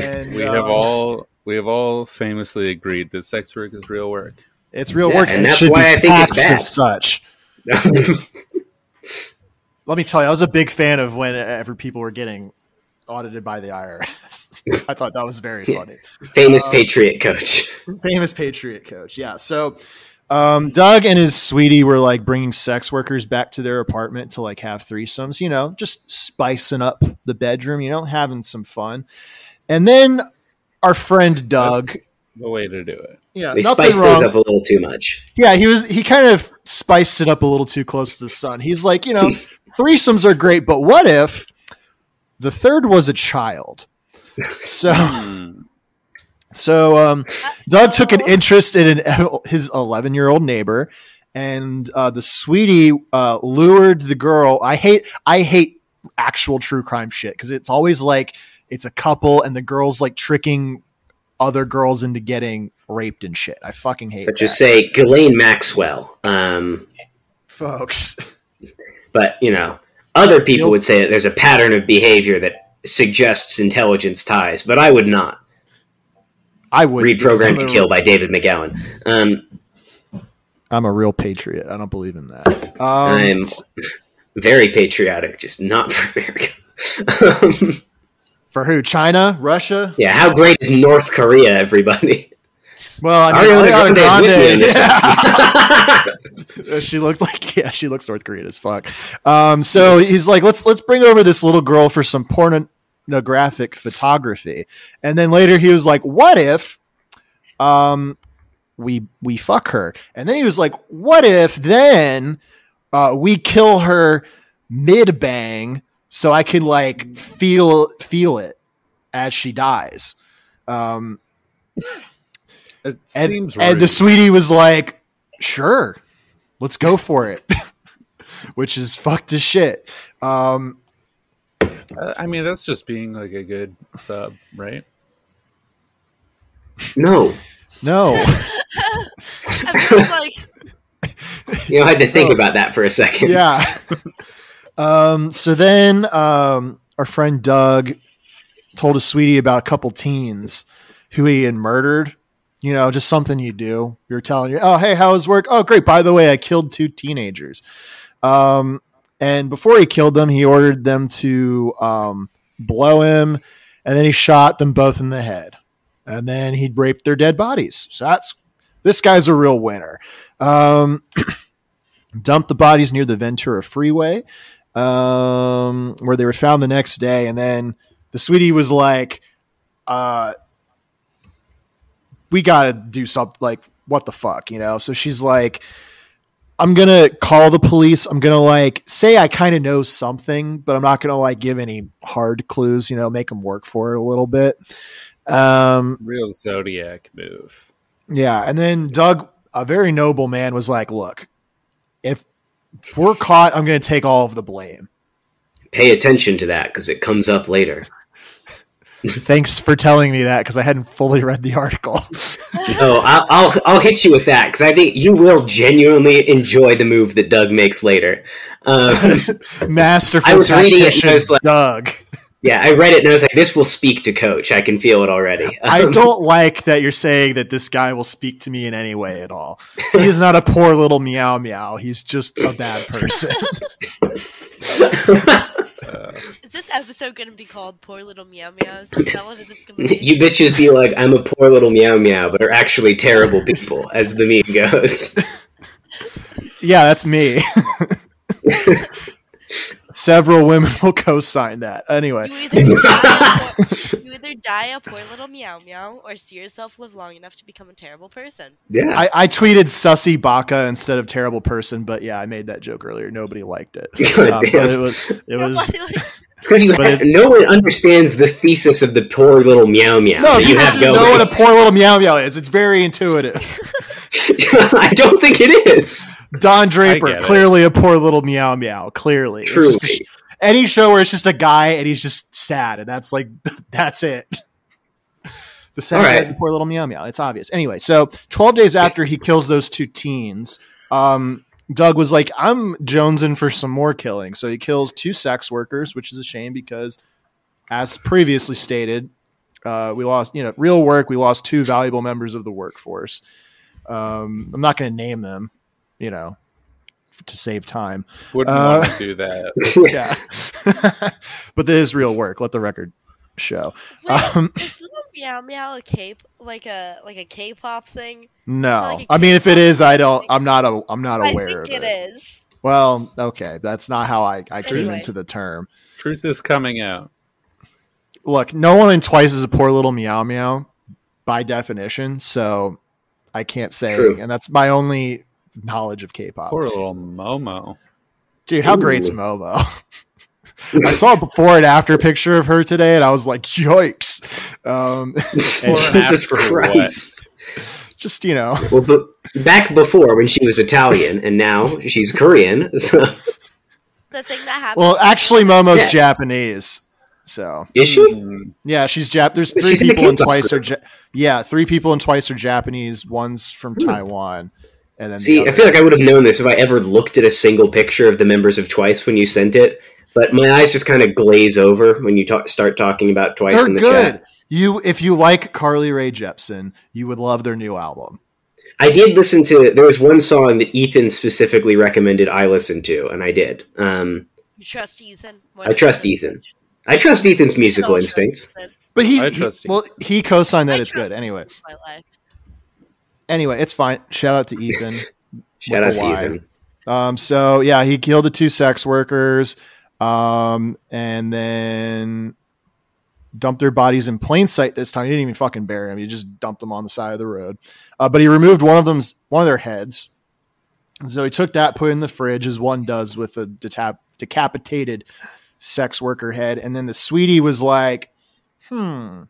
And We have um, all we have all famously agreed that sex work is real work. it's real Yeah, work, and and it that's should why be I think it's bad. as such. *laughs* Let me tell you, I was a big fan of whenever people were getting audited by the IRS. *laughs* I thought that was very funny. famous Uh, Patriot coach. famous Patriot coach. Yeah. So um, Doug and his sweetie were like bringing sex workers back to their apartment to like have threesomes, you know, just spicing up the bedroom, you know, having some fun. And then our friend Doug, That's the way to do it. yeah, They nothing spiced those wrong. up a little too much. Yeah, he was he kind of spiced it up a little too close to the sun. He's like, you know, *laughs* threesomes are great, but what if the third was a child? So Hmm. So um, Doug took an interest in an, *laughs* his 11 year old neighbor, and uh, the sweetie uh, lured the girl. I hate I hate actual true crime shit because it's always like it's a couple and the girl's like tricking other girls into getting raped and shit. I fucking hate But just say Ghislaine Maxwell. Um, folks. but you know, other people would say that there's a pattern of behavior that suggests intelligence ties, but I would not. I would Reprogrammed to Kill by David McGowan. Um, I'm a real patriot. I don't believe in that. Um, I'm very patriotic, just not for America. *laughs* Um, for who? China? Russia? yeah, how great is North Korea, everybody? Well, I mean, Ariana Ariana Grande is with me in Grande. Uh, *laughs* she looked like yeah, she looks North Korean as fuck. Um, so he's like, let's let's bring over this little girl for some pornographic photography, and then later he was like, what if, um, we we fuck her, and then he was like, what if then, uh, we kill her mid bang so I can like feel feel it as she dies. Um, It and, seems and the sweetie was like, sure, let's go for it. *laughs* Which is fucked as shit. Um, Uh, I mean, that's just being like a good sub, right? no, no. *laughs* I like, you know, I had to think Oh. about that for a second. yeah. *laughs* um, so then um, our friend Doug told a sweetie about a couple teens who he had murdered. You know, just something you do. You're telling you, oh, hey, how was work? Oh, great. By the way, I killed two teenagers. Um, and before he killed them, he ordered them to um, blow him, and then he shot them both in the head. And then he raped their dead bodies. So that's this guy's a real winner. Um, *clears throat* dumped the bodies near the Ventura Freeway, um, where they were found the next day. And then the sweetie was like, uh, "We got to do something. Like, what the fuck, you know?" So she's like, "I'm gonna call the police. I'm gonna like say I kind of know something, but I'm not gonna like give any hard clues. You know, make them work for it a little bit." Um, Real Zodiac move. yeah, and then Doug, a very noble man, was like, "Look, if we're caught, I'm going to take all of the blame." Pay attention to that because it comes up later. Thanks for telling me that because I hadn't fully read the article. *laughs* No, I'll, I'll I'll hit you with that because I think you will genuinely enjoy the move that Doug makes later. Um, *laughs* Masterful I was reading it I was like- Doug. yeah, I read it and I was like, this will speak to Coach. I can feel it already. *laughs* I Um, don't like that you're saying that this guy will speak to me in any way at all. He is not a poor little meow meow. He's just a bad person. Is this episode going to be called Poor Little Meow Meows? Is that what it is going to be? *laughs* you bitches be like, I'm a poor little meow meow, but are actually terrible people, as the meme goes. *laughs* yeah, that's me. *laughs* Several women *laughs* will co-sign that. Anyway, You either, die a poor, *laughs* you either die a poor little meow meow or see yourself live long enough to become a terrible person. Yeah. I, I tweeted sussy baka instead of terrible person, but yeah, I made that joke earlier. Nobody liked it. *laughs* Um, but it was it was Nobody likes- Because you But have, it- no one understands the thesis of the poor little meow meow no. you You have know what a poor little meow meow is. It's very intuitive. *laughs* I don't think it is. Don Draper, get it. clearly a poor little meow meow. Clearly, It's Truly. just sh- any show where it's just a guy and he's just sad, and that's like *laughs* that's it. The sound All right. has the poor little meow meow. It's obvious. Anyway, so 12 days after he kills those two teens, um, Doug was like, I'm jonesing for some more killing. So he kills two sex workers, which is a shame because, as previously stated, uh, we lost, you know, real work. We lost two valuable members of the workforce. Um, I'm not going to name them, you know, f- to save time. Wouldn't Uh, want to do that. *laughs* Yeah. *laughs* but this is real work. Let the record show. Wait, Um, is little meow meow a cape like a like a K-pop thing? no, like a I mean, if it is, I don't. I'm not. A, I'm not I aware think of it it. is. Well, okay, that's not how I, I came Anyway. into the term. Truth is coming out. Look, no one in Twice is a poor little meow meow by definition, so I can't say, True. and that's my only knowledge of K-pop. Poor little Momo. Dude, how great's Ooh. Momo? *laughs* I saw a before and after picture of her today, and I was like, "Yikes!" Um, *laughs* Jesus after what? Christ. just you know, Well, but back before when she was Italian, and now she's Korean. So The thing that happened. well, actually, Momo's Yeah. Japanese, so is she? Mm, Yeah, she's Jap. There's But three she's in the people in K-pop twice are ja- yeah, three people in twice are Japanese. One's from Taiwan, and then the See, I feel like I would have known this if I ever looked at a single picture of the members of Twice when you sent it. But my eyes just kind of glaze over when you talk, start talking about Twice they're in the good. chat. You, if you like Carly Rae Jepsen, you would love their new album. I did listen to. There was one song that Ethan specifically recommended I listen to, and I did. Um, You trust Ethan. more I trust Ethan. I trust Ethan's musical trust instincts. Ethan. But he, he- well, he co-signed that I it's good. Anyway, my life. anyway, it's fine. Shout out to *laughs* Ethan. Shout out to Y. Ethan. Um, so yeah, he killed the two sex workers, um, and then dumped their bodies in plain sight. This time, he didn't even fucking bury them. He just dumped them on the side of the road. Uh, but he removed one of them's one of their heads. And so he took that, put it in the fridge, as one does with a detap- decapitated sex worker head. And then the sweetie was like, "Hmm,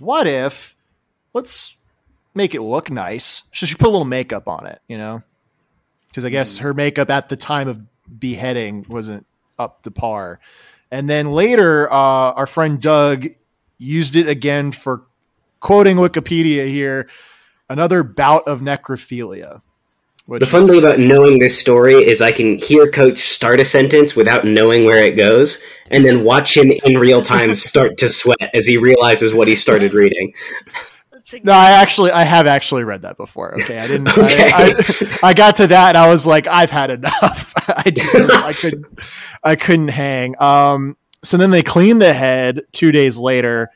what if? Let's make it look nice." So she put a little makeup on it, you know because I guess her makeup at the time of beheading wasn't up to par. And then later, uh, our friend Doug used it again for quoting Wikipedia here, another bout of necrophilia. Which The fun is- thing about knowing this story is I can hear Coach start a sentence without knowing where it goes, and then watch him in real time *laughs* start to sweat as he realizes what he started reading. *laughs* No, I actually, I have actually read that before. Okay, I didn't. Okay. I, I, I got to that, and I was like, I've had enough. *laughs* I just, *laughs* I couldn't, I couldn't hang. Um, so then they cleaned the head two days later,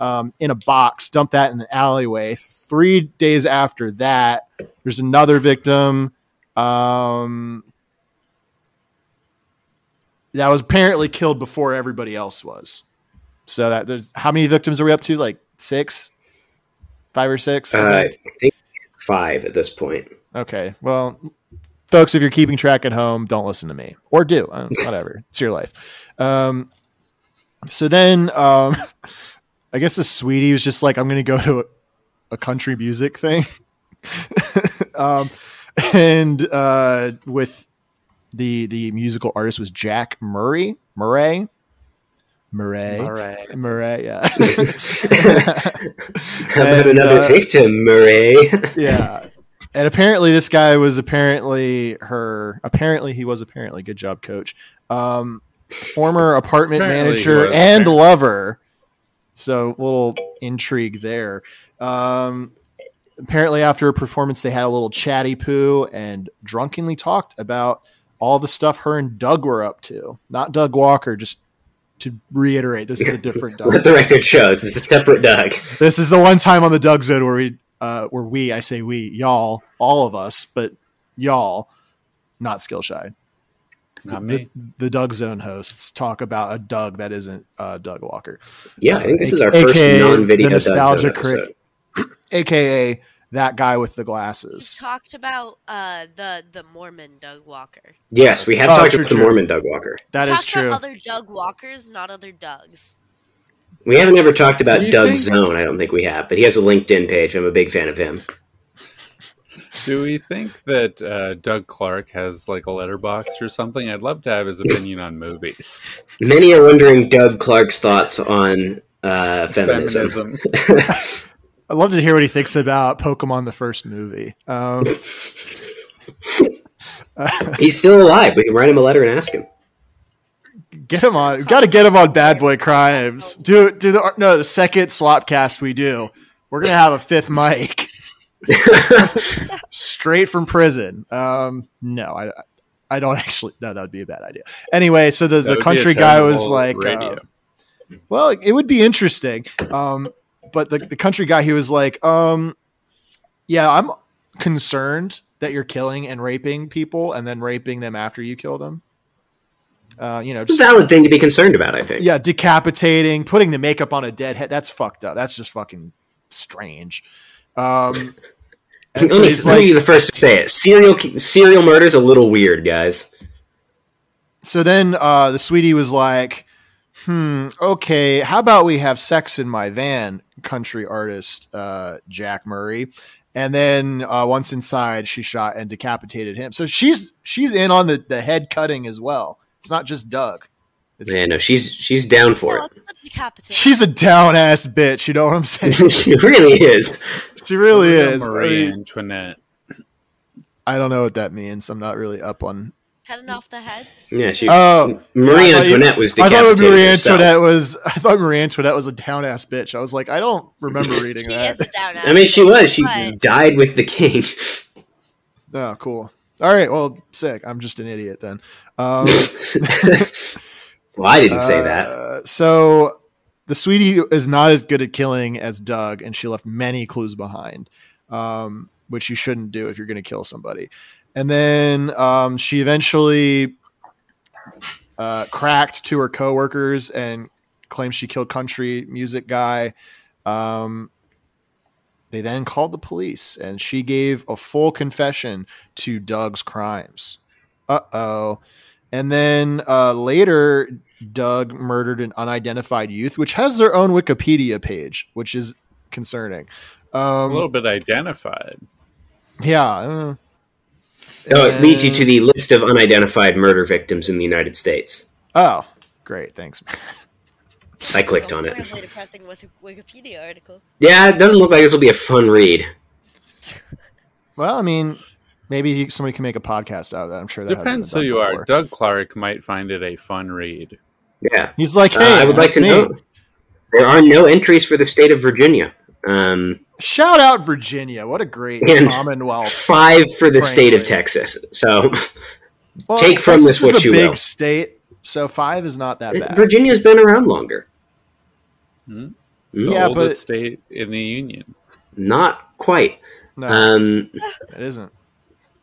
um, in a box, dumped that in an alleyway. Three days after that, there's another victim. Um, that was apparently killed before everybody else was. So that there's how many victims are we up to? Like six, five or six. I Uh, I think? think five at this point. Okay. Well, folks, if you're keeping track at home, don't listen to me or do *laughs* whatever. it's your life. Um, so then, um, *laughs* I guess the sweetie was just like, I'm going to go to a, a country music thing. *laughs* um, and, uh, with the, the musical artist was Jack Murray, Murray, Murray, all right. Murray. Yeah. *laughs* *laughs* How about And, another uh, victim, Murray? *laughs* yeah. And apparently this guy was apparently her apparently he was apparently good job coach. Um former apartment Apparently manager was, and apparently. lover. So a little intrigue there. Um apparently after a performance they had a little chatty poo and drunkenly talked about all the stuff her and Doug were up to. Not Doug Walker, just to reiterate, this is a *laughs* different Doug. Let the record shows. It's a separate Doug. This is the one time on the Doug Zone where we, uh, where we, I say we, y'all, all of us, but y'all, not Skillshy. Not The, me. the Doug Zone hosts talk about a Doug that isn't uh, Doug Walker, Yeah, I think this is our AKA first non-video the Doug Zone nostalgia episode. critic. *clears throat* aka that guy with the We glasses. talked about uh, the the Mormon Doug Walker. Yes, we have Oh, talked true, about the. Mormon Doug Walker. That we is true. About other Doug Walkers, not other Dougs. We haven't ever talked about Do Doug think- Zone. I don't think we have, but he has a LinkedIn page. I'm a big fan of him. Do we think that uh, Doug Clark has like a Letterboxd or something? I'd love to have his opinion on movies. Many are wondering Doug Clark's thoughts on uh, feminism. Feminism. *laughs* I'd love to hear what he thinks about Pokemon the first movie. Um, *laughs* He's still alive. We can write him a letter and ask him. get him on. Got to get him on Bad Boy Crimes. Do do the no the second Slopcast we do. We're gonna have a fifth mic *laughs* straight from prison. Um, no, I I don't actually. No, that would be a bad idea. Anyway, so the, That the would be a country guy was like, radio. uh, well, it would be interesting. Um, but the, the country guy, he was like, um, yeah, I'm concerned that you're killing and raping people and then raping them after you kill them. Uh, you know, It's a just, valid thing to be concerned about, I think. yeah, decapitating, putting the makeup on a dead head. That's fucked up. That's just fucking strange. Um, *laughs* Let so me, let me be the first to say it. Serial serial murder's a little weird, guys. so then uh, the sweetie was like, hmm, okay, how about we have sex in my van, country artist uh, Jack Murray. And then uh, once inside, she shot and decapitated him. So she's she's in on the, the head cutting as well. It's not just Doug. It's, Yeah, no, she's she's down for it's decapitated. she's a down ass bitch. You know what I'm *laughs* saying? she really is. she really is. I, Marie mean, Antoinette. I don't know what that means. I'm not really up on. Cutting off the heads. Yeah, she. Oh, Marie I you- Antoinette was I thought Marie herself. Antoinette was. *laughs* I thought Marie Antoinette was a down ass bitch. I was like, I don't remember *laughs* reading She that. is a down I mean, she was. She But- died with the king. *laughs* Oh, cool. All right. Well, sick. I'm just an idiot then. Um, well, I didn't say that. uh, So the sweetie is not as good at killing as Doug, and she left many clues behind, um, which you shouldn't do if you're going to kill somebody. And then um, she eventually uh, cracked to her coworkers and claims she killed country music guy. Um, they then called the police, and she gave a full confession to Doug's crimes. Uh oh. And then uh, later, Doug murdered an unidentified youth, which has their own Wikipedia page, which is concerning. A Um, little bit identified. yeah. Oh, it leads you to the list of unidentified murder victims in the United States. Oh, great. Thanks. I clicked on it. Incredibly depressing Wiki- Wikipedia article. Yeah, it doesn't look like this will be a fun read. *laughs* Well, I mean, maybe somebody can make a podcast out of that. I'm sure that hasn't Depends been who done you are. Doug Clark might find it a fun read. Yeah. He's like, Uh, hey, I would like that's to me. know there are no entries for the state of Virginia. Um, Shout out Virginia. What a great And- Commonwealth. five for the state of Texas. So *laughs* Well, Take from Texas this what is a you big will. state, so five is not that bad. Virginia's been around longer. Hmm? Hmm? The Yeah, oldest but- state in the union. Not quite. No, Um, it isn't.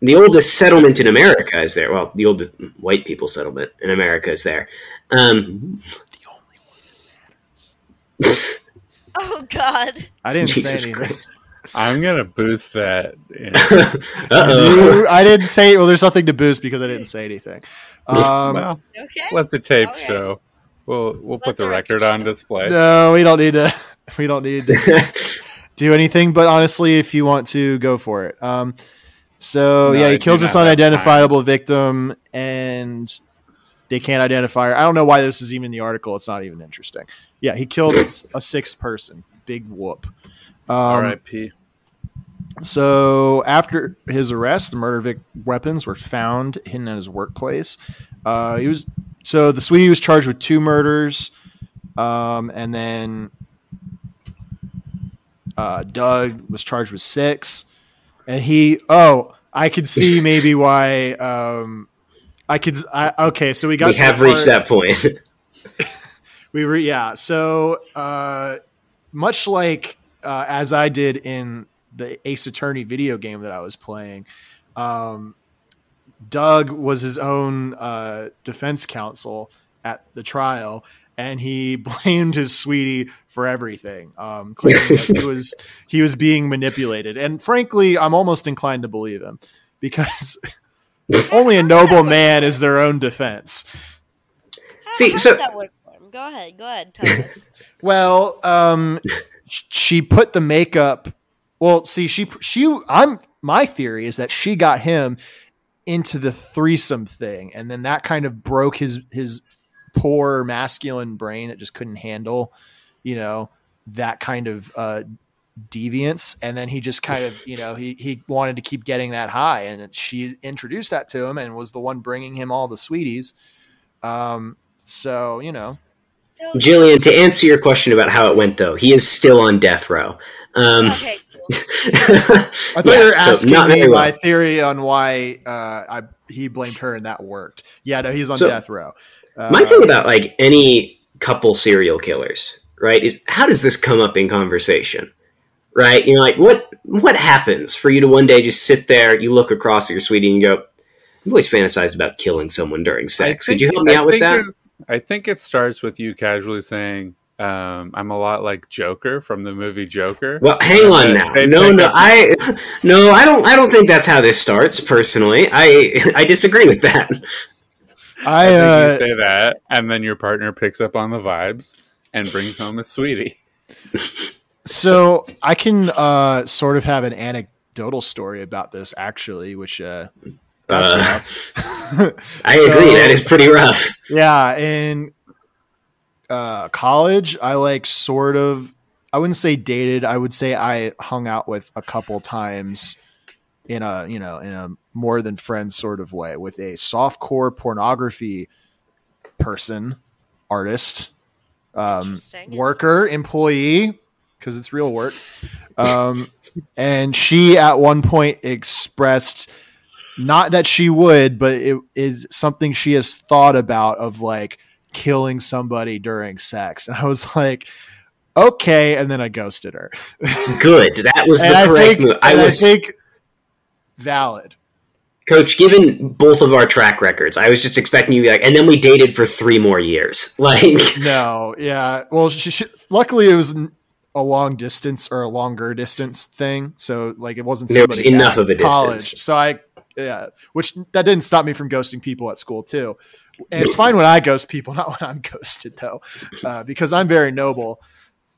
the oldest settlement in America is there. Well, the oldest white people settlement in America is there. Um, *laughs* *laughs* Oh God. I didn't Jesus say anything. Christ. I'm gonna boost that. *laughs* Uh-oh. You- I didn't say. Well, there's nothing to boost because I didn't say anything. *laughs* Um, well, Okay. let the tape Okay. show. We'll we'll Let put the the record record on display. no, we don't need to. We don't need to do anything. But honestly, if you want to, go for it. Um, so No, yeah, he kills this not have unidentifiable victim, and they can't identify her. I don't know why this is even in the article. It's not even interesting. Yeah, he killed a sixth person. Big whoop. Um, R.I.P. So after his arrest, the murder vic- weapons were found hidden at his workplace. Uh, he was so the sweetie was charged with two murders, um, and then uh, Doug was charged with six. And he, oh, I could see maybe why. Um, I could. I, okay, so we got. we to have reached that point. *laughs* we were yeah. So uh, much like uh, as I did in the Ace Attorney video game that I was playing, um, Doug was his own uh, defense counsel at the trial, and he *laughs* blamed his sweetie for everything, um, claiming that he was he was being manipulated. And frankly, I'm almost inclined to believe him because *laughs* only a noble man is their own defense. How, See, how so- did that work for him? Go ahead. Go ahead. Tell *laughs* us. Well, um, she put the makeup. Well, see, she she. I'm my theory is that she got him into the threesome thing, and then that kind of broke his his poor masculine brain that just couldn't handle you know, that kind of uh, deviance, and then he just kind of, you know, he he wanted to keep getting that high, and she introduced that to him, and was the one bringing him all the sweeties. Um, so you know, So, Jillian, to answer your question about how it went, though, he is still on death row. Um, okay, cool. *laughs* I thought Yeah, you were asking not me very my theory on why uh, I he blamed her and that worked. Yeah, no, he's on So, death row. Uh, My thing about like any couple serial killers, right, is how does this come up in conversation? Right? You know, like what what happens for you to one day just sit there, you look across at your sweetie and you go, I've always fantasized about killing someone during sex. Could you help me I out with think that? I think it starts with you casually saying, um, "I'm a lot like Joker from the movie Joker." Well, hang on They- now. they No, pick no, I no, I don't. I don't think that's how this starts. Personally, I *laughs* I disagree with that. I I think uh, you say that, and then your partner picks up on the vibes and brings home a sweetie. *laughs* so I can uh, sort of have an anecdotal story about this actually, which uh, that's Uh, enough. *laughs* I So- agree. That is pretty rough. Yeah, in uh, college, I like sort of. I wouldn't say dated. I would say I hung out with a couple times in a you know in a more than friends sort of way with a soft core pornography person, artist, um, worker, employee, because it's real work. Um, and she at one point expressed not that she would, but it is something she has thought about of like killing somebody during sex. And I was like, okay. And then I ghosted her. Good. That was *laughs* the I correct think, move. I was I think valid. coach. Given both of our track records, I was just expecting you to be like, and then we dated for three more years. *laughs* Like, No, yeah. Well, she, she, luckily it was a long distance or a longer distance thing, so like it wasn't There was enough of a college. distance. So I, yeah, which that didn't stop me from ghosting people at school too. And it's fine when I ghost people, *laughs* not when I'm ghosted though, uh, because I'm very noble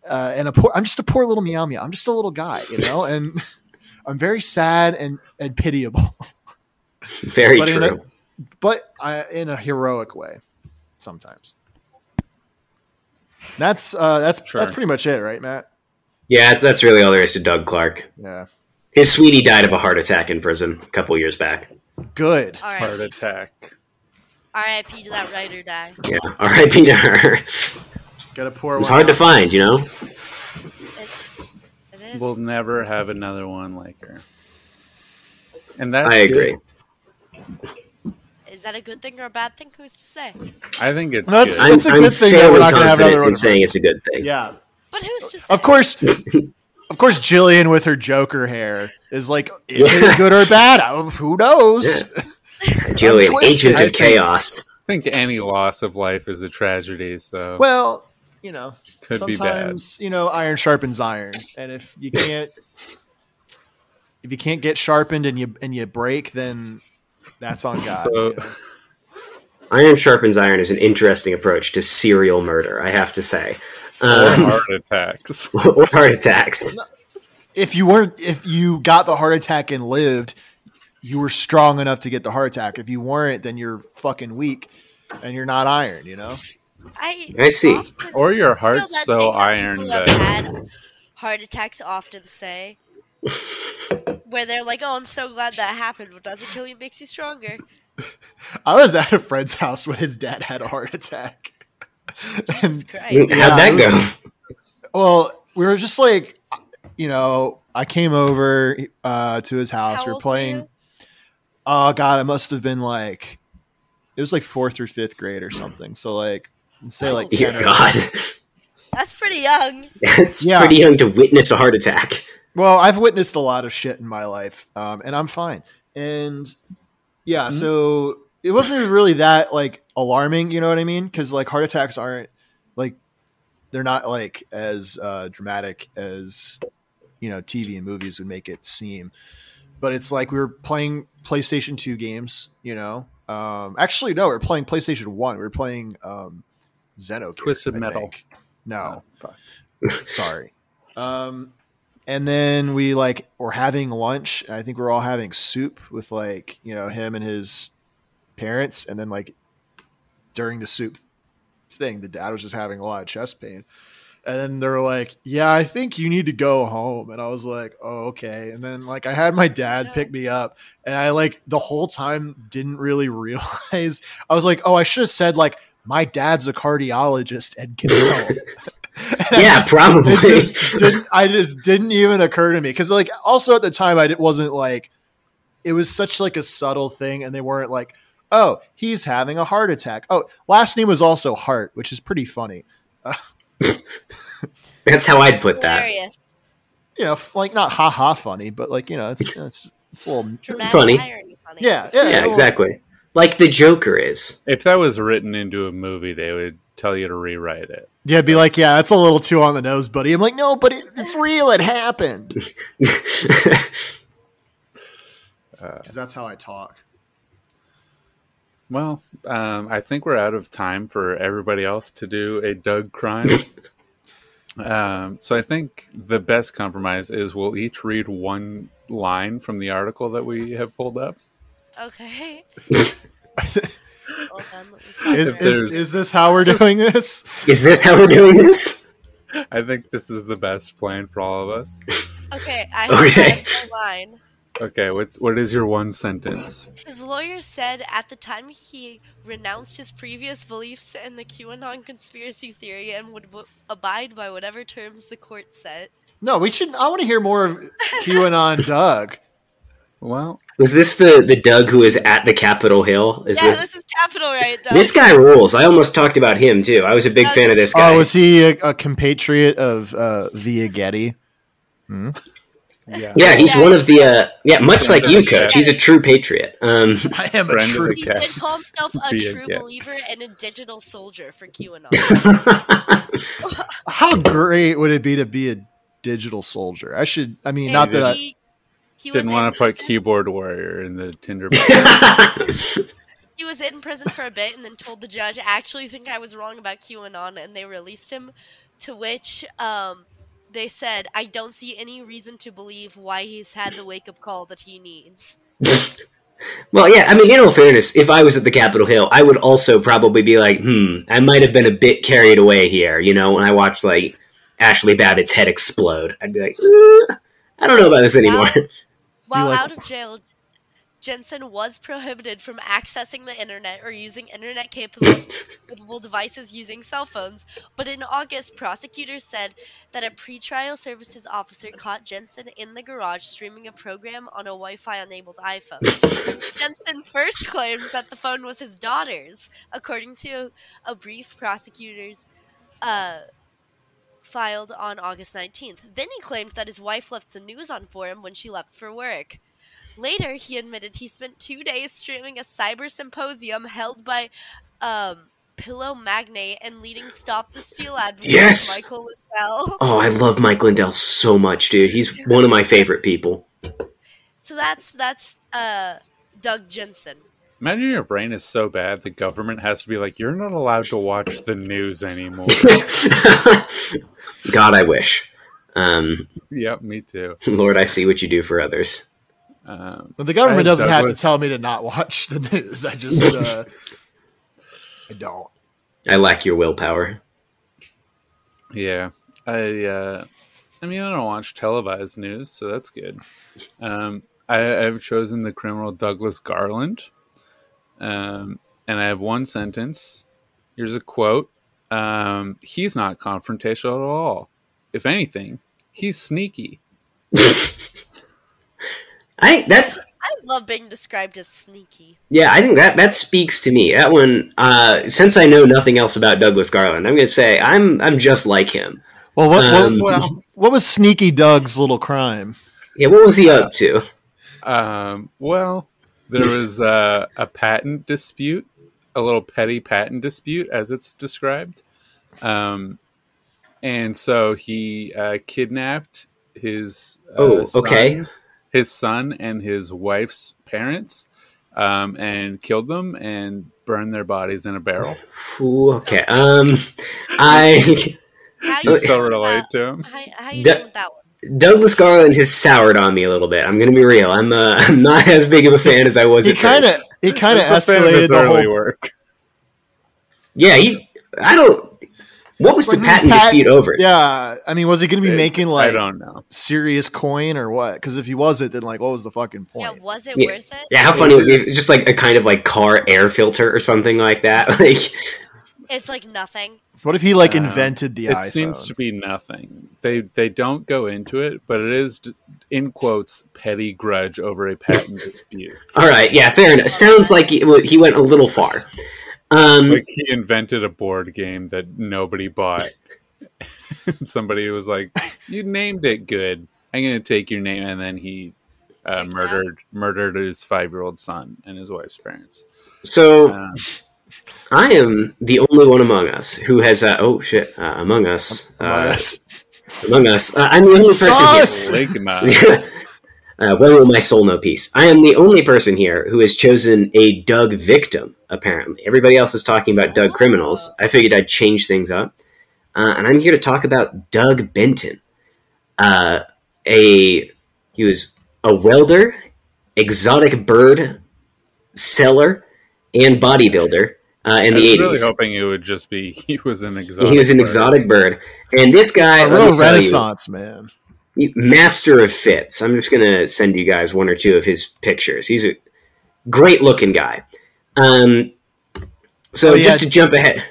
uh, and a poor. I'm just a poor little meow meow. I'm just a little guy, you know, *laughs* and *laughs* I'm very sad and and pitiable, very But true. but I, in a heroic way sometimes. That's uh, that's Sure. that's pretty much it, right, Matt? yeah, that's, that's really all there is to Doug Clark. Yeah. His sweetie died of a heart attack in prison a couple years back. Good. All Heart right. attack. R.I.P. to that writer die. Yeah, R.I.P. to her. Got to pour. It's one hard to find, you know. It, it is. We'll never have another one like her. And that's I agree. good. Is that a good thing or a bad thing? Who's to say? I think it's That's- good. I'm, It's a I'm good thing that fairly we're not gonna have confident another one saying it's a good thing. Yeah. But who's to say? Of course. *laughs* Of course, Jillian with her Joker hair is like, is it good or bad? I- Who knows? *laughs* Jillian, twisted. agent I of think- chaos. I think any loss of life is a tragedy, so Well, you know, could be bad. you know, iron sharpens iron, and if you can't, if you can't get sharpened and you and you break, then that's on God. So- you? *laughs* Iron sharpens iron is an interesting approach to serial murder, I have to say. Or Um, heart attacks. *laughs* or heart attacks. If you weren't, if you got the heart attack and lived, you were strong enough to get the heart attack. If you weren't, then you're fucking weak, and you're not iron. You know. I, I see. often Or your feel heart's that so thing that iron people that had heart attacks often say, *laughs* where they're like, "Oh, I'm so glad that happened. What doesn't kill you makes you stronger." *laughs* I was at a friend's house when his dad had a heart attack. *laughs* and Jesus Christ. How'd Yeah, that go? well, we were just like, you know, I came over uh, to his house. How we were playing. Oh God, I must have been like, it was like fourth or fifth grade or something. So like, say like Oh, Dear or God. That's pretty young. That's Yeah. pretty young to witness a heart attack. Well, I've witnessed a lot of shit in my life, um, and I'm fine. And yeah, Mhm. so it wasn't really that like alarming. You know what I mean? Because like heart attacks aren't like they're not like as uh, dramatic as you know TV and movies would make it seem. But it's like we were playing PlayStation Two games. You know, um, actually no, we were playing PlayStation One. We were playing um, Xenogears. Twisted Metal. No, Oh, fuck. sorry. *laughs* Um, and then we like were having lunch. And I think we're all having soup with like you know him and his parents. And then like during the soup thing, the dad was just having a lot of chest pain. And then they're like, "Yeah, I think you need to go home." And I was like, "Oh, okay." And then like I had my dad pick me up, and I like the whole time didn't really *laughs* realize. I was like, "Oh, I should have said like my dad's a cardiologist and can help." *laughs* *laughs* And I Yeah, just- probably. It just didn't, I *laughs* just didn't even occur to me because like also at the time I wasn't like it was such like a subtle thing, and they weren't like, "Oh, he's having a heart attack." Oh, last name was also Hart, which is pretty funny. *laughs* That's how I'd put that. Hilarious. You know, like not ha ha funny, but like you know, it's it's it's a little Funny. funny. yeah yeah, Yeah, well, exactly. Like the Joker is. If that was written into a movie, they would tell you to rewrite it. Yeah, be like, yeah, that's a little too on the nose, buddy. I'm like, no, but it, it's real. It happened *laughs* because that's how I talk. Well, um, I think we're out of time for everybody else to do a Doug crime. *laughs* um, so I think the best compromise is we'll each read one line from the article that we have pulled up. Okay. Hold on, let *laughs* Is, If it. is, there's- is this how we're doing this? is this how we're doing this? I think this is the best plan for all of us. Okay, I have Okay. I my line. Okay, what what is your one sentence? His lawyer said at the time he renounced his previous beliefs in the QAnon conspiracy theory and would w- abide by whatever terms the court set. No, we should. I want to hear more of *laughs* QAnon Doug. Well, Was this the the Doug who is at the Capitol Hill? Is yeah, this this is capital right, Doug. this guy rules? I almost talked about him too. I was a big Doug- fan of this guy. Oh, is he a, a compatriot of uh, Via Getty? yeah. yeah, he's Yeah. one of the uh, yeah, much like you, Yeah. Coach. He's a true patriot. Um, *laughs* I am a true. He cat. did call himself a Be a true cat. believer and a digital soldier for QAnon. *laughs* How great would it be to be a digital soldier? I should. I mean, not And that. I, he, he Didn't want to put keyboard warrior in the Tinder. *laughs* bio. He was in prison for a bit and then told the judge, I actually think I was wrong about QAnon, and they released him. To which um, they said, I don't see any reason to believe why he's had the wake up call that he needs. *laughs* well, yeah. I mean, in all fairness, if I was at the Capitol Hill, I would also probably be like, hmm, I might have been a bit carried away here. You know, when I watched like Ashli Babbitt's head explode, I'd be like, "Uh, I don't know about this anymore. *laughs* While like- out of jail, Jensen was prohibited from accessing the internet or using internet capable, *laughs* devices using cell phones. But in August, prosecutors said that a pretrial services officer caught Jensen in the garage streaming a program on a Wi Fi enabled iPhone. Jensen first claimed that the phone was his daughter's, according to a brief prosecutors uh, filed on August 19th. Then he claimed that his wife left the news on for him when she left for work. Later, he admitted he spent two days streaming a cyber symposium held by um, Pillow Magnate and leading Stop the Steal advocate Yes! Michael Lindell. oh, I love Mike Lindell so much, dude. He's one of my favorite people. So that's that's uh, Doug Jensen. Imagine your brain is so bad the government has to be like, you're not allowed to watch the news anymore. *laughs* God, I wish. Um, yep, me too. Lord, I see what you do for others. Um, But the government doesn't have to tell me to not watch the news. I just. Uh, *laughs* I don't. I lack your willpower. yeah, I. Uh, I mean, I don't watch televised news, so that's good. Um, I, I've chosen the criminal Douglas Garland, um, and I have one sentence. Here's a quote: um, "He's not confrontational at all. If anything, he's sneaky." *laughs* I that I love being described as sneaky. yeah, I think that that speaks to me. That one, uh, since I know nothing else about Douglas Garland, I'm going to say I'm I'm just like him. Well, what, Um, what, what, what was Sneaky Doug's little crime? Yeah, what was he up to? Um, well, there was uh, a patent dispute, a little petty patent dispute, as it's described. Um, and so he uh, kidnapped his uh, Oh, son- okay. his son and his wife's parents, um, and killed them and burned their bodies in a barrel. Ooh, okay. Um, I How You you still relate that? to him? How, how you Da- doing with that one? Douglas Garland has soured on me a little bit. I'm going to be real. I'm uh, *laughs* I'm not as big of a fan as I was He kind of he kind of It's a fan of escalated the whole. work. Yeah, he. I don't. What was Like, the patent pat- dispute over? Yeah, I mean, was he going to be I- making I don't know. serious coin or what? Because if he wasn't, then like, what was the fucking point? Yeah, was it Yeah. worth it? Yeah, how funny would it be? Just like a kind of like car air filter or something like that. *laughs* Like, It's like nothing. What if he like invented the it iPhone? seems to be nothing. They they don't go into it, but it is in quotes petty grudge over a patent *laughs* dispute. all right, yeah, fair enough. Sounds like he, he went a little far. Um, Like he invented a board game that nobody bought. *laughs* Somebody was like, "You named it good. I'm going to take your name," and then he uh, Freaked murdered murdered his five year old son and his wife's parents. so Uh, I am the only one among us who has. Uh, oh shit! Uh, among us, Among uh, Us. among us. Uh, I'm the only person here. Sauce! *laughs* Ligma. uh, when will my soul know peace? I am the only person here who has chosen a Doug victim. Apparently, everybody else is talking about Doug criminals. I figured I'd change things up, uh, and I'm here to talk about Doug Benton. Uh, a he was a welder, exotic bird seller, and bodybuilder uh, in I the was really hoping it would just be *laughs* he was an exotic. he was an bird. exotic bird, and this guy, A real me tell you, renaissance man. master of fits. I'm just gonna send you guys one or two of his pictures. He's a great looking guy. Um, so Oh, yeah. just to jump ahead,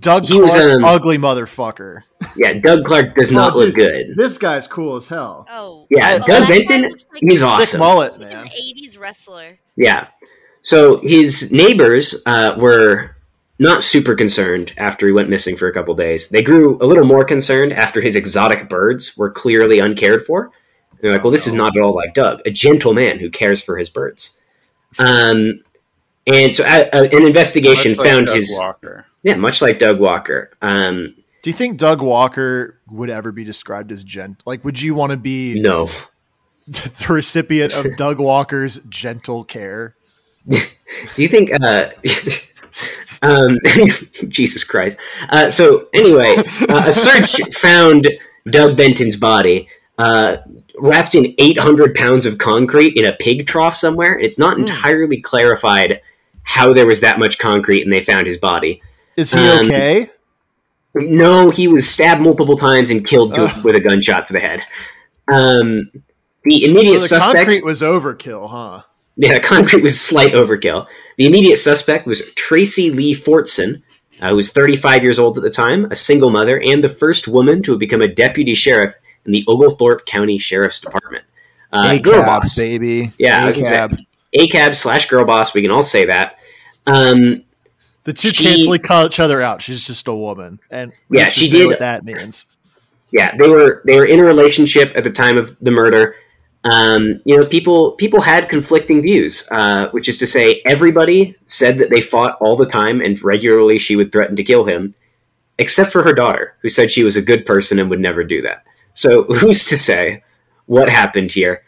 Doug He was, Clark, um, ugly motherfucker. yeah, Doug Clark does not look good. *laughs* This guy's cool as hell. Oh. Yeah, Oh, Doug Benton, like he's awesome. Sick mullet, Like man. an 80s wrestler. Yeah. So his neighbors uh, were not super concerned after he went missing for a couple days. They grew a little more concerned after his exotic birds were clearly uncared for. They're like, well, this is not at all like Doug, a gentle man who cares for his birds. Um, and so uh, uh, an investigation Much like found Doug his Walker. yeah, much like Doug Walker. Um, Do you think Doug Walker would ever be described as gentle? Like, would you want to be no, *laughs* *laughs* the recipient of Doug Walker's gentle care? Do you think? Uh, *laughs* um, *laughs* Jesus Christ. Uh, so anyway, uh, a search *laughs* found Doug Benton's body uh, wrapped in 800 pounds of concrete in a pig trough somewhere. It's not entirely clarified how there was that much concrete and they found his body. Is he Um, okay? No, he was stabbed multiple times and killed Ugh. with a gunshot to the head. Um, the So immediate the suspect. concrete was overkill, huh? Yeah, concrete was slight overkill. The immediate suspect was Tracy Lee Fortson, uh, who was 35 years old at the time, a single mother, and the first woman to have become a deputy sheriff in the Oglethorpe County Sheriff's Department. Uh, girl ACAB, boss. baby. Yeah, I was gonna ACAB. ACAB slash girl boss, we can all say that. Um, The two She- cancel each other out. She's just a woman, and Yeah, who's to she say did- what that means. yeah, they were they were in a relationship at the time of the murder. Um, you know, people people had conflicting views, uh, which is to say, everybody said that they fought all the time and regularly she would threaten to kill him, except for her daughter, who said she was a good person and would never do that. So, *laughs* who's to say what happened here?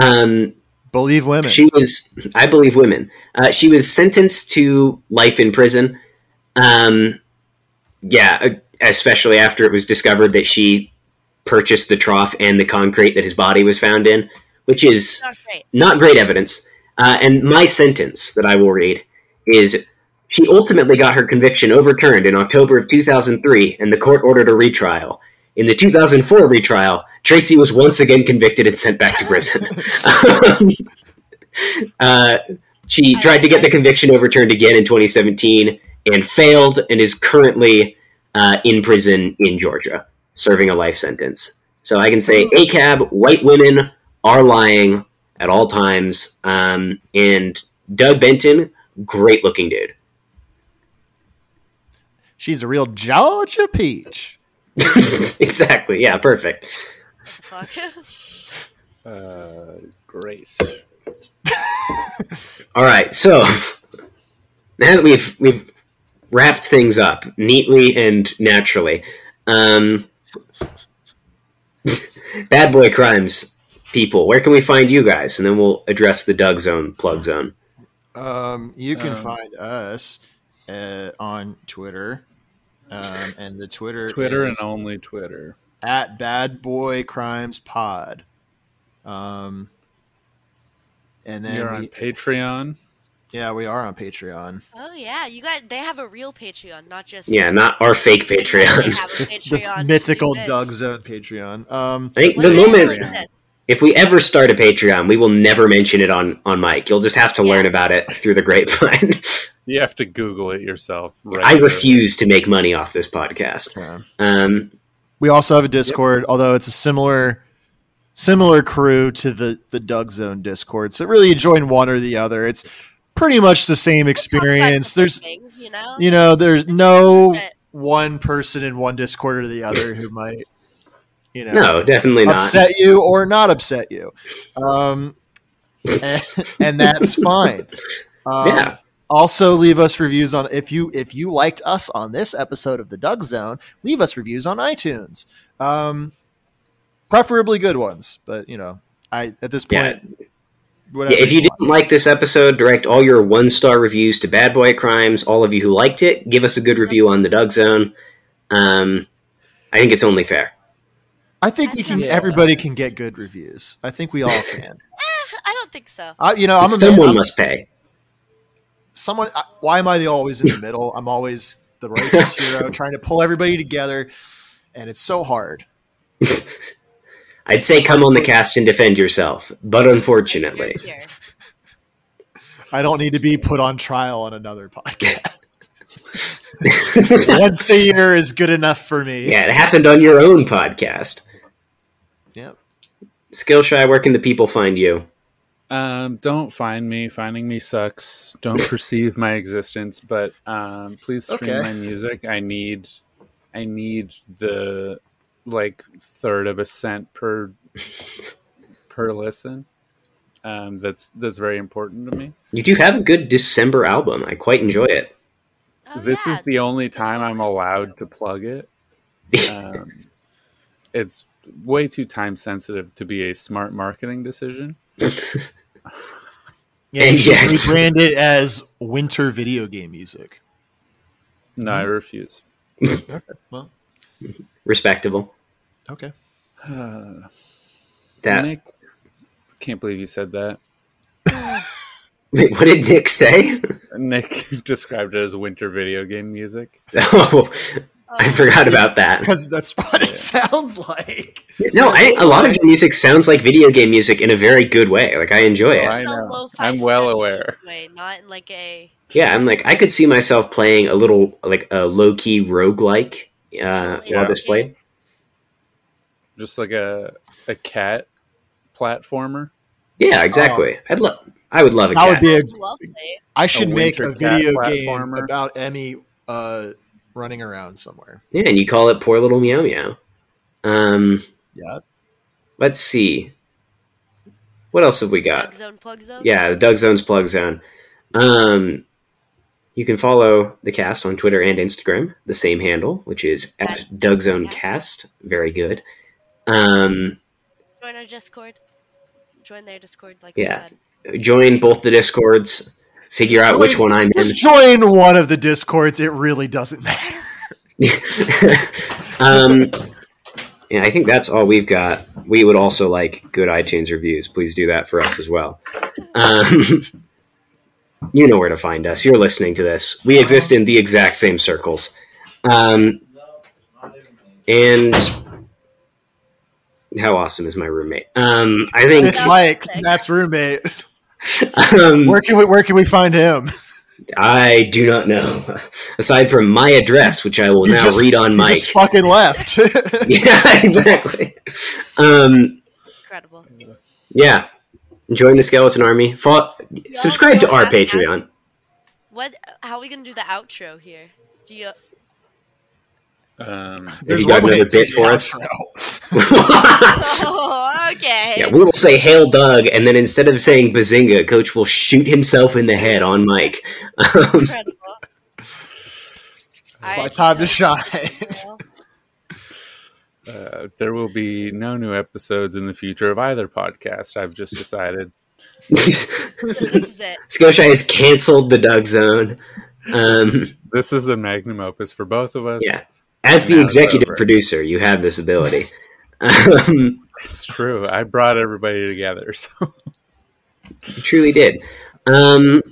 Um, Believe women. she was, I believe, women. Uh, she was sentenced to life in prison. Um, yeah, especially after it was discovered that she purchased the trough and the concrete that his body was found in, which is Not great. not great evidence. Uh, and my sentence that I will read is she ultimately got her conviction overturned in October of 2003, and the court ordered a retrial. In the 2004 retrial, Tracy was once again convicted and sent back to prison. *laughs* *laughs* Uh, she tried to get the conviction overturned again in 2017 and failed, and is currently uh, in prison in Georgia, serving a life sentence. So I can say, ACAB, white women are lying at all times. Um, and Doug Benton, great looking dude. She's a real Georgia peach. *laughs* exactly. Yeah, perfect. Fuck. *laughs* Uh, great. *laughs* All right. So now that we've we've wrapped things up neatly and naturally, um, *laughs* bad boy crimes people. Where can we find you guys? And then we'll address the Doug Zone plug zone. Um, you can Um, find us uh, on Twitter, um, and the Twitter Twitter and only Twitter. at Bad Boy Crimes Pod. Um, and then You're on we- Patreon. Yeah, we are on Patreon. Oh yeah, you got. They have a real Patreon, not just Yeah, not our fake *laughs* They Patreon. have a The Patreon. mythical Bits. Doug Zone Patreon. Um, I think the moment if we ever start a Patreon, we will never mention it on on mic. You'll just have to Yeah. learn about it through the grapevine. *laughs* You have to Google it yourself. I regularly. refuse to make money off this podcast. yeah. Um, We also have a Discord, although it's a similar similar crew to the the Doug Zone Discord. So really, you join one or the other. It's pretty much the same experience. different There's things, you know. you know, there's It's no different. one person in one Discord or the other who might you know no, definitely not. upset you or not upset you, um, and, and that's *laughs* fine. Um, Yeah. Also, leave us reviews on if you if you liked us on this episode of the Doug Zone. Leave us reviews on iTunes, um, preferably good ones. But you know, I at this Yeah. Point, whatever Yeah, if you want. didn't like this episode, direct all your one star reviews to Bad Boy Crimes. All of you who liked it, give us a good review on the Doug Zone. Um, I think it's only fair. I think we can. Yeah. Everybody can get good reviews. I think we all *laughs* can. Eh, I don't think so. I, you know, I'm a man, Someone I'm- must pay. someone I, why am i the always in the middle i'm always the righteous *laughs* hero trying to pull everybody together and it's so hard *laughs* I'd say come on the cast and defend yourself, but unfortunately, i don't need to be put on trial on another podcast *laughs* *laughs* once a year is good enough for me yeah, it happened on your own podcast. Yep. Skillshy, where can the people find you? Um, don't find me. Finding me sucks. Don't *laughs* perceive my existence. But um, please stream Okay. my music. I need, I need the like third of a cent per *laughs* per listen. Um, that's that's very important to me. You do have a good December album. I quite enjoy it. Oh, this yeah. is the only time I'm allowed to plug it. *laughs* Um, it's way too time sensitive to be a smart marketing decision. *laughs* yeah And you should yet- rebrand it as winter video game music No, I refuse. okay, well Respectable. okay Uh, *sighs* That Nick, can't believe you said that. *laughs* Wait, what did Nick say? *laughs* Nick described it as winter video game music. *laughs* oh, I forgot about that. because that's what it sounds like No, I, a lot of your music sounds like video game music in a very good way. Like I enjoy Oh, it. I know. I'm well aware. Way, not in like a. Yeah, I'm like I could see myself playing a little like a low key roguelike uh, Yeah. while this played. Just like a a cat platformer. Yeah, exactly. I'd love. I would love a That cat. would be a That's lovely. I should make a video game platformer. about Emmy uh, running around somewhere. yeah, and you call it poor little meow meow. Um, Yeah. let's see. What else have we got? Plug zone, plug zone. Yeah, the Doug Zone's plug zone. Um, you can follow the cast on Twitter and Instagram, the same handle, which is at Doug Zone Cast. Very good. Um, Join our Discord. Join their Discord, like Yeah. said. join both the Discords. Figure out which one I'm in. Just join one of the discords. It really doesn't matter. *laughs* um, yeah, I think that's all we've got. We would also like good iTunes reviews. Please do that for us as well. Um, *laughs* you know where to find us. You're listening to this. We exist in the exact same circles. Um, and how awesome is my roommate? Um, I think. It's Mike, that's roommate. Um, Where can we where can we find him? I do not know. Aside from my address, which I will You now just- read on He mic. just fucking left. *laughs* yeah, exactly. Um, Incredible. yeah. Join the Skeleton Army. Follow, subscribe to our have that. Patreon. What? How are we gonna do the outro here? Do you? Um, Have you got another bit for us? Oh, *laughs* *laughs* okay. yeah, we will say "Hail Doug," and then instead of saying "Bazinga," Coach will shoot himself in the head on mic. Um, Incredible. *laughs* It's my time to shine. Uh, there will be no new episodes in the future of either podcast. I've just decided. this is it. Scotia has canceled the Doug Zone. Um, This is the magnum opus for both of us. yeah, as the executive producer, you have this ability. *laughs* Um, It's true. I brought everybody together. So you truly did. Um,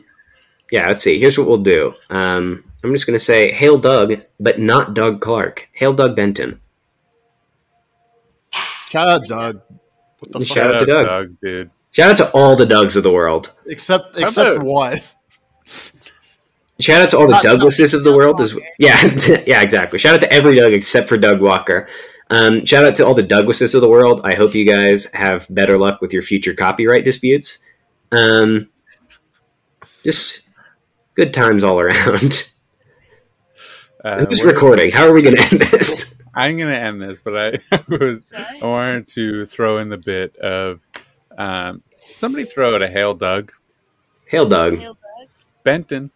yeah, let's see. Here's what we'll do. Um, I'm just going to say, Hail Doug, but not Doug Clark. Hail Doug Benton. Shout out, Doug. What the Shout fuck? out to Doug. dude. Shout out to all the Dougs of the world. Except, except about- what? Shout out to all the Not- not Douglases of the Doug world. As, Walker. yeah, *laughs* yeah, exactly. Shout out to every Doug except for Doug Walker. Um, shout out to all the Douglases of the world. I hope you guys have better luck with your future copyright disputes. Um, just good times all around. *laughs* Uh, Who's recording? How are we going to end this? I'm going to end this, but I, *laughs* I was I Okay. wanted to throw in the bit of um, somebody throw out a hail Doug Hail Doug. Hail Doug. Benton.